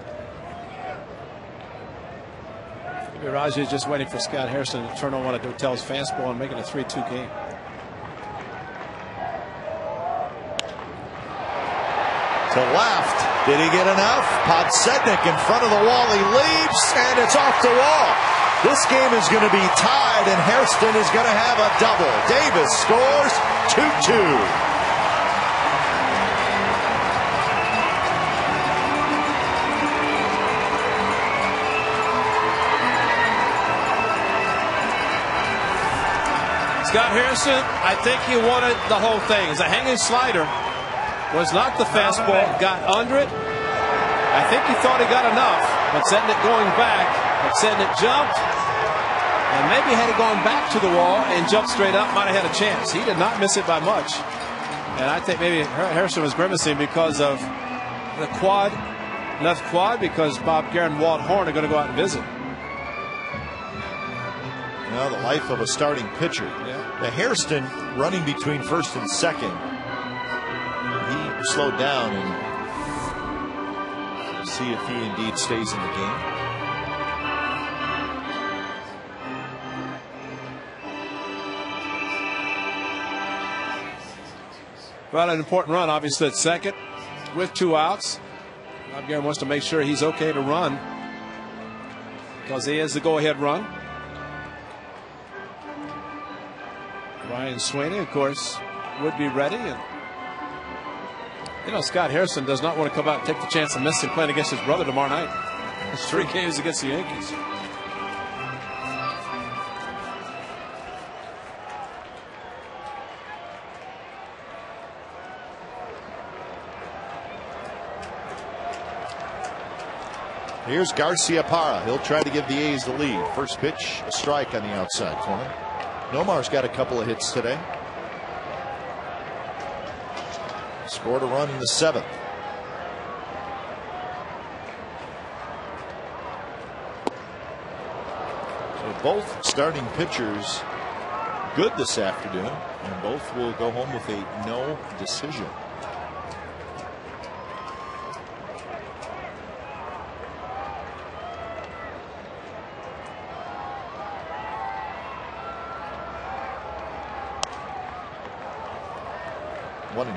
Maybe Rajai is just waiting for Scott Hairston to turn on one of Dotel's fastball and make it a 3 2 game. To left. Did he get enough? Podsednik in front of the wall. He leaps, and it's off the wall. This game is going to be tied, and Hairston is going to have a double. Davis scores 2 2. Scott Hairston, I think he wanted the whole thing. It's a hanging slider. Was not the fastball. Got under it. I think he thought he got enough, but setting it going back, but setting it jumped, and maybe had it gone back to the wall and jumped straight up, might have had a chance. He did not miss it by much. And I think maybe Hairston was grimacing because of the quad, left quad, because Bob Geren and Walt Horn are going to go out and visit. Now the life of a starting pitcher. Yeah. The Hairston running between first and second. He slowed down and see if he indeed stays in the game. Well, an important run, obviously, at second with two outs. Bob Geren wants to make sure he's okay to run because he is the go ahead run. Ryan Sweeney, of course, would be ready. And you know, Scott Hairston does not want to come out and take the chance of missing playing against his brother tomorrow night. It's three games against the Yankees. Here's Garciaparra. He'll try to give the A's the lead. First pitch, a strike on the outside corner. Nomar's got a couple of hits today. Scored a run in the seventh. So both starting pitchers good this afternoon, and both will go home with a no decision.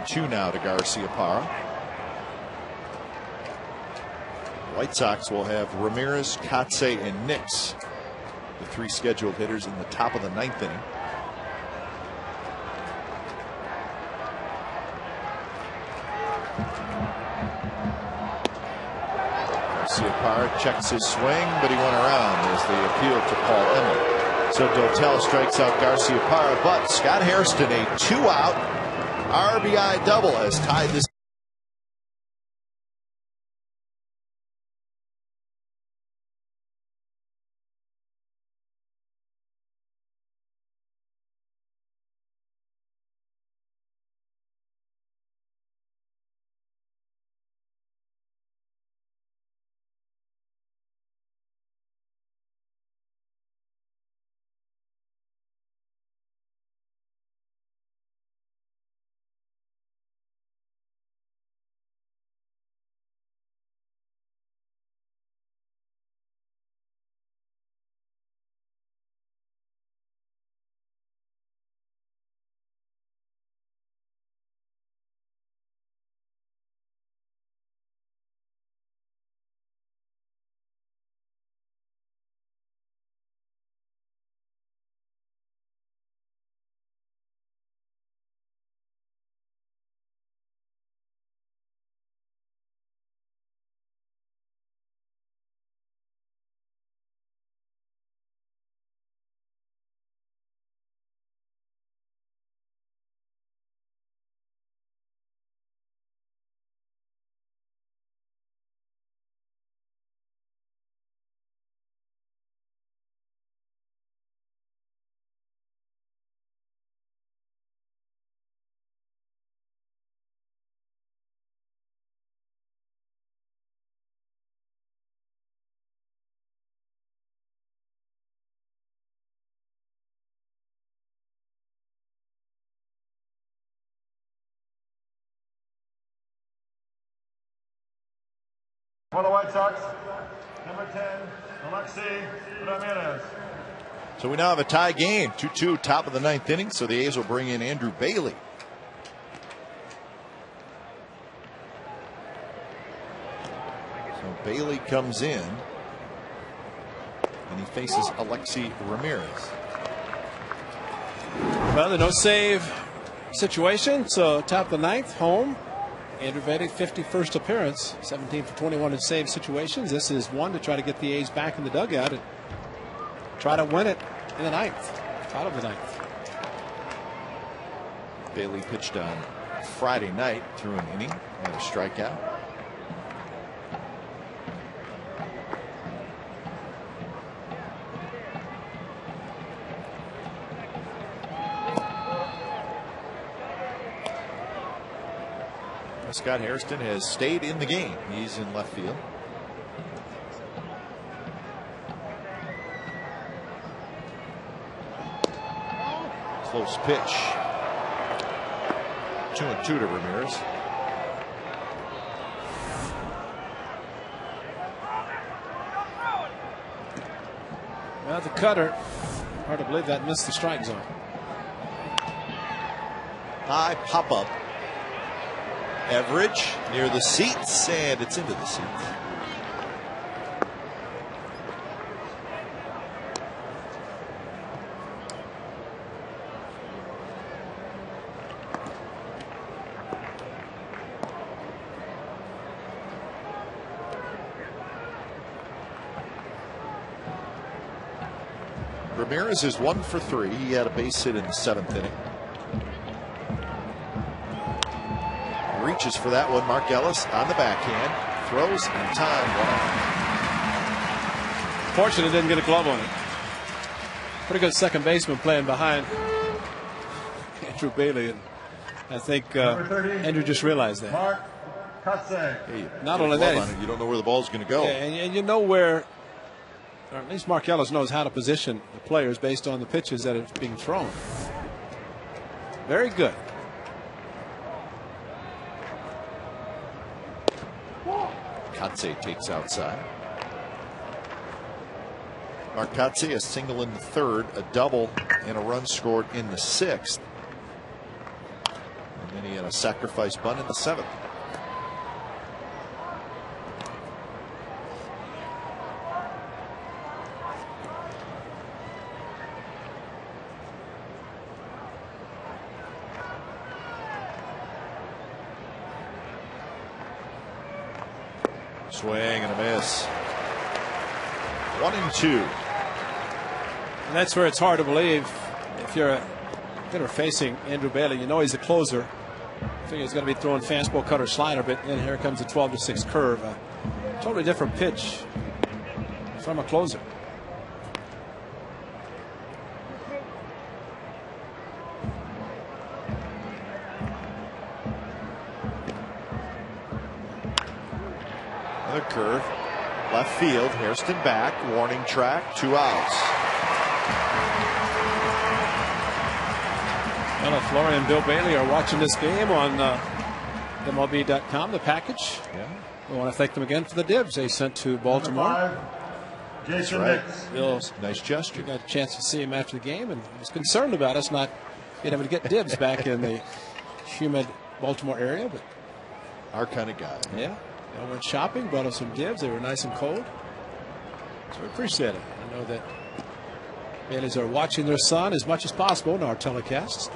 One and two now to Garciaparra. White Sox will have Ramirez, Kotsay, and Nix, the three scheduled hitters in the top of the ninth inning. Garcia Parra checks his swing, but he went around as they appeal to Paul Emmel. So Dotel strikes out Garcia Parra, but Scott Hairston, a two out RBI double, has tied this. For the White Sox, number 10, Alexei Ramirez. So we now have a tie game, 2 2, top of the ninth inning. So the A's will bring in Andrew Bailey. So Bailey comes in and he faces Alexei Ramirez. Well, the no save situation. So top of the ninth, home. Andrew Bailey, 51st appearance, 17 for 21 in save situations. This is one to try to get the A's back in the dugout and try to win it in the ninth, top of the ninth. Bailey pitched on Friday night through an inning and a strikeout. Scott Hairston has stayed in the game. He's in left field. Close pitch. Two and two to Ramirez. Well, the cutter, hard to believe that missed the strike zone. High pop up. Everidge near the seats, and it's into the seats. Ramirez is one for three. He had a base hit in the seventh inning. Reaches for that one. Mark Ellis on the backhand. Throws in time. One Unfortunately, didn't get a glove on it. Pretty good second baseman playing behind [laughs] Andrew Bailey. And I think uh, Andrew just realized that. Mark Kotsay. Hey, Not only that, on it, you don't know where the ball's going to go. Yeah, and, and you know where, or at least Mark Ellis knows how to position the players based on the pitches that are being thrown. Very good. Kotsay takes outside. Mark Kotsay a single in the third, a double, and a run scored in the sixth. And then he had a sacrifice bunt in the seventh. Swing and a miss. One and two. And that's where it's hard to believe if you're hitter facing Andrew Bailey. You know he's a closer. I figure he's going to be throwing fastball, cutter, slider, but then here comes a 12 to 6 curve. A totally different pitch from a closer. Another curve. Left field. Hairston back. Warning track. Two outs. Well, if Laurie and Bill Bailey are watching this game on uh, MLB.com, the package, Yeah. we want to thank them again for the dibs they sent to Baltimore. Five, Jason right. Nix. Bill's Nice gesture. got a chance to see him after the game and was concerned about us not being able to get dibs back in the [laughs] humid Baltimore area. But Our kind of guy. yeah, I went shopping, brought us some dibs. They were nice and cold. So we appreciate it. I know that families are watching their son as much as possible in our telecasts.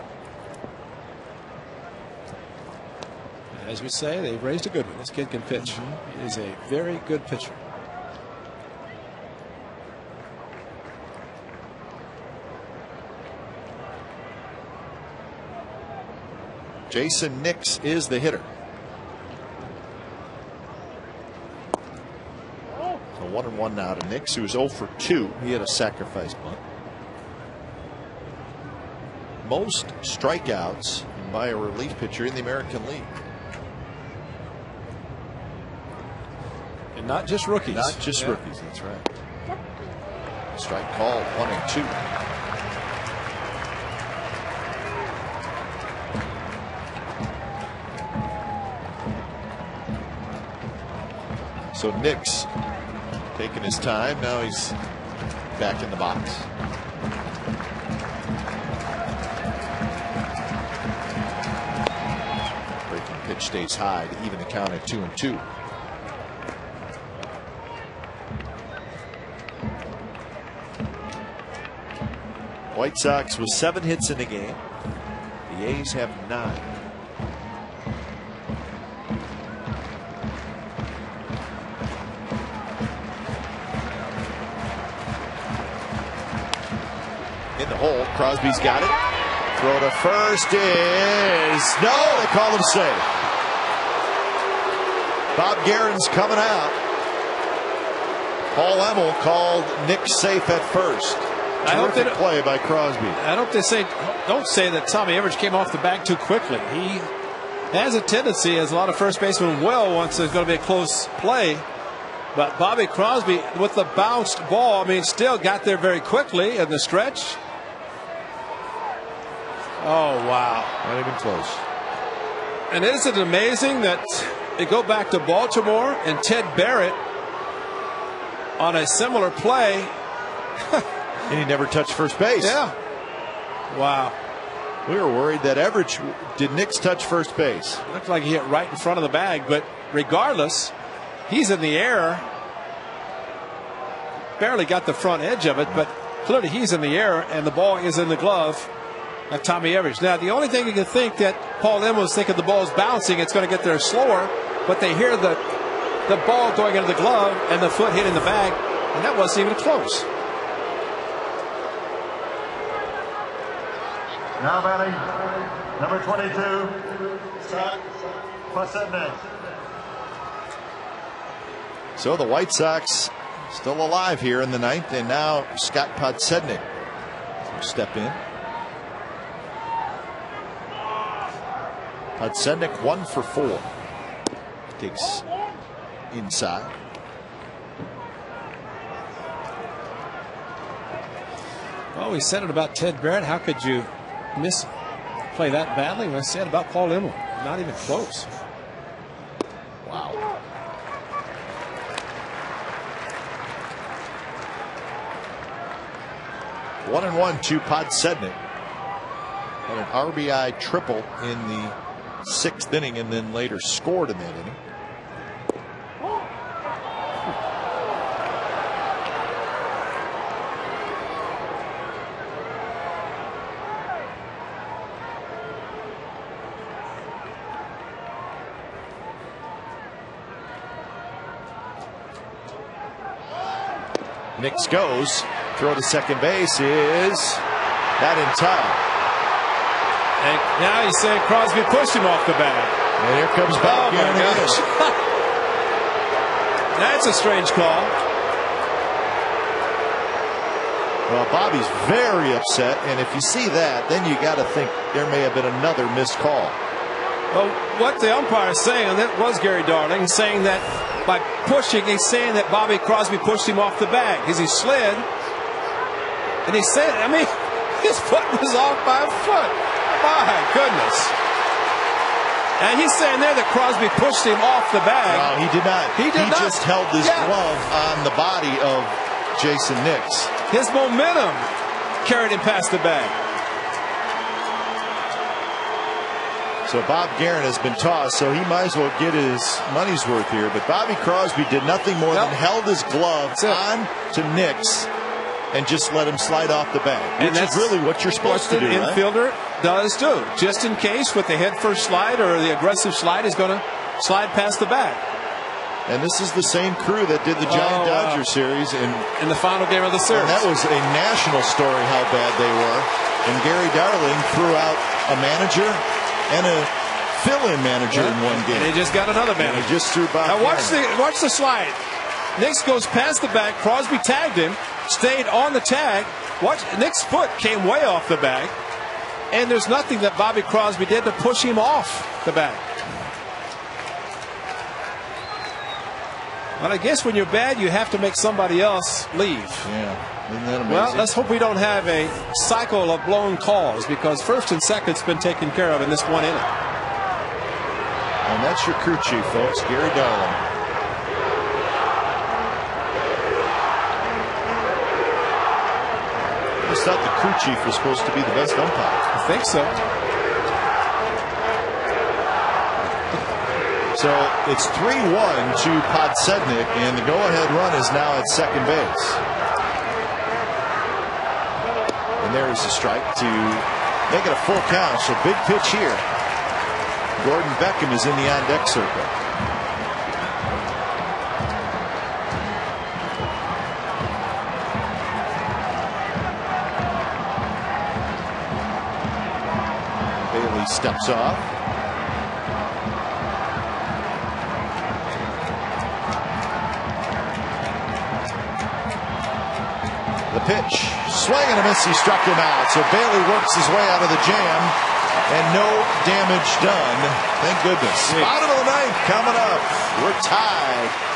As we say, they've raised a good one. This kid can pitch. Mm-hmm. He is a very good pitcher. Jason Nix is the hitter. So one and one now to Nix, who was 0 for 2. He had a sacrifice bunt. Most strikeouts by a relief pitcher in the American League. And not just rookies. Not just Yeah. rookies, that's right. Strike call, one and two. So Nix taking his time. Now he's back in the box. Breaking pitch stays high to even the count at two and two. White Sox with seven hits in the game. The A's have nine. Crosby's got it. Throw to first is no. They call him safe. Bob Geren's coming out. Paul Emmel called Nick safe at first. I hope they play by Crosby. I hope they say don't say that Tommy Everidge came off the bag too quickly. He has a tendency, as a lot of first basemen will, once there's going to be a close play. But Bobby Crosby, with the bounced ball, I mean, still got there very quickly in the stretch. Oh wow! Not even close. And isn't it amazing that they go back to Baltimore and Ted Barrett on a similar play? [laughs] And he never touched first base. Yeah. Wow. We were worried that Everidge did Nick's touch first base. Looked like he hit right in front of the bag, but regardless, he's in the air. Barely got the front edge of it, but clearly he's in the air, and the ball is in the glove of Tommy Everidge. Now, the only thing you can think that Paul Emmel was thinking the ball is bouncing, it's going to get there slower, but they hear the the ball going into the glove and the foot hitting the bag, and that wasn't even close. Now batting, number 22, Scott Podsednik. So the White Sox Still alive here in the ninth, and now Scott Podsednik will step in. Podsednik one for four. Takes inside. Well, we said it about Ted Barrett. How could you miss play that badly? We said about Paul Inwood. Not even close. Wow. One and one to Podsednik. Had an RBI triple in the sixth inning and then later scored in that inning. Nix goes. Throw to second base is that in time. And now he's saying Crosby pushed him off the bag. And here comes Bob Oh, my gosh. [laughs] That's a strange call. Well, Bobby's very upset, and if you see that, then you got to think there may have been another missed call. Well, what the umpire is saying, and that was Gary Darling, saying that by pushing, he's saying that Bobby Crosby pushed him off the bag as he slid. And he said, I mean, [laughs] his foot was off by a foot. My goodness. And he's saying there that Crosby pushed him off the bag. No, he did not. He did not. just held his Yeah. glove on the body of Jason Nix. His momentum carried him past the bag. So Bob Geren has been tossed, so he might as well get his money's worth here. But Bobby Crosby did nothing more Nope. than held his glove on to Nix and just let him slide off the bag, And that's really what you're supposed to do. an right? infielder does do, just in case with the head first slide or the aggressive slide is going to slide past the bag. And this is the same crew that did the Giant Oh, wow. Dodger series, and, In the final game of the series. and that was a national story how bad they were. And Gary Darling threw out a manager and a fill-in manager in one game. And they just got another And manager. he just threw Bob Now watch the watch the slide. Nix goes past the bag. Crosby tagged him, stayed on the tag. Watch Nick's foot came way off the bag, and there's nothing that Bobby Crosby did to push him off the bag. Well, I guess when you're bad, you have to make somebody else leave. Yeah, isn't that amazing? Well, let's hope we don't have a cycle of blown calls because first and second's been taken care of in this one inning. And that's your crew chief, folks, Gary Darling. I thought the crew chief was supposed to be the best umpire. I think so. So it's 3 1 to Podsednik, and the go ahead run is now at second base. And there is a strike to make it a full count. So big pitch here. Gordon Beckham is in the on deck circle. Steps off. The pitch, swing and a miss. He struck him out. So Bailey works his way out of the jam, and no damage done. Thank goodness. Bottom of the ninth coming up. We're tied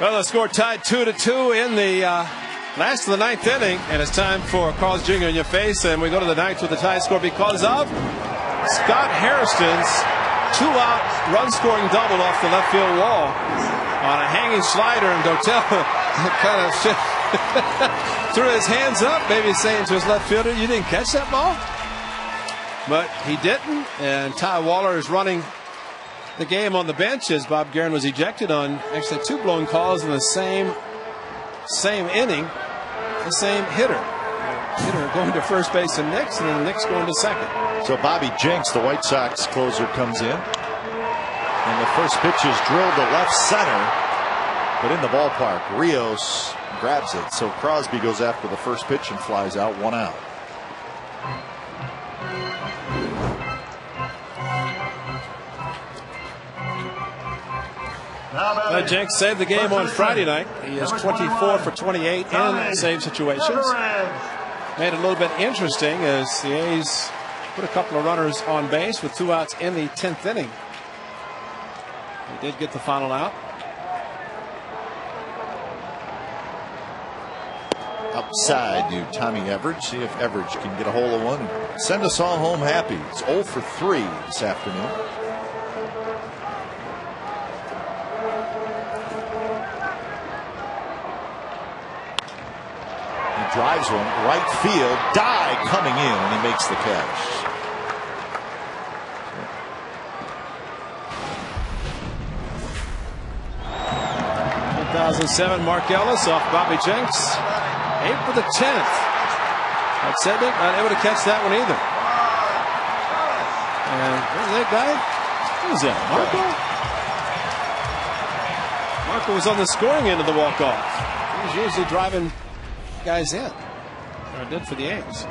Well, the score tied two to two in the uh, last of the ninth inning, and it's time for Carl's Jr. in your face, and we go to the ninth with a tie score because of Scott Hairston's two-out run-scoring double off the left field wall on a hanging slider, and Dotel [laughs] kind of [laughs] threw his hands up, maybe saying to his left fielder, "You didn't catch that ball," but he didn't, and Tye Waller is running the game on the bench as Bob Geren was ejected on actually two blown calls in the same same inning, the same hitter. Hitter going to first base and Nix, and then Nix going to second. So Bobby Jenks, the White Sox closer, comes in. And the first pitch is drilled to left center, but in the ballpark. Rios grabs it. So Crosby goes after the first pitch and flies out one out. Uh, Jenks saved the game on Friday night. He is 24 for 28 in save situations. Made it a little bit interesting as the A's put a couple of runners on base with two outs in the 10th inning. He did get the final out. Upside you, Tommy Everidge. See if Everidge can get a hold of one. Send us all home happy. It's 0 for 3 this afternoon. Drives one right field. Dye coming in, and he makes the catch. Seven, Mark Ellis off Bobby Jenks. Eight for the 10th. Like Sednick, not able to catch that one either. And where's that guy? Who's that? Marco? Marco was on the scoring end of the walk-off. He's usually driving guys in. Or did for the A's.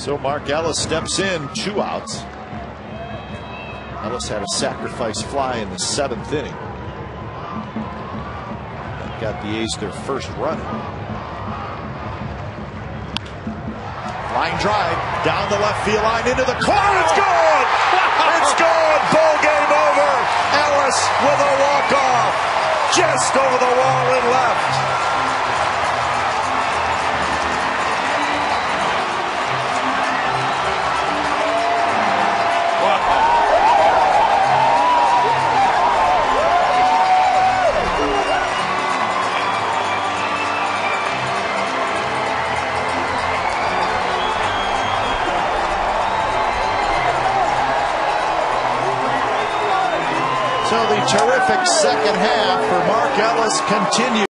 So Mark Ellis steps in, two outs. Ellis had a sacrifice fly in the seventh inning. That got the A's their first run. Line drive down the left field line into the corner. It's gone. It's gone. Ball game over. Ellis with a walk off, just over the wall and left. Terrific second half for Mark Ellis continues.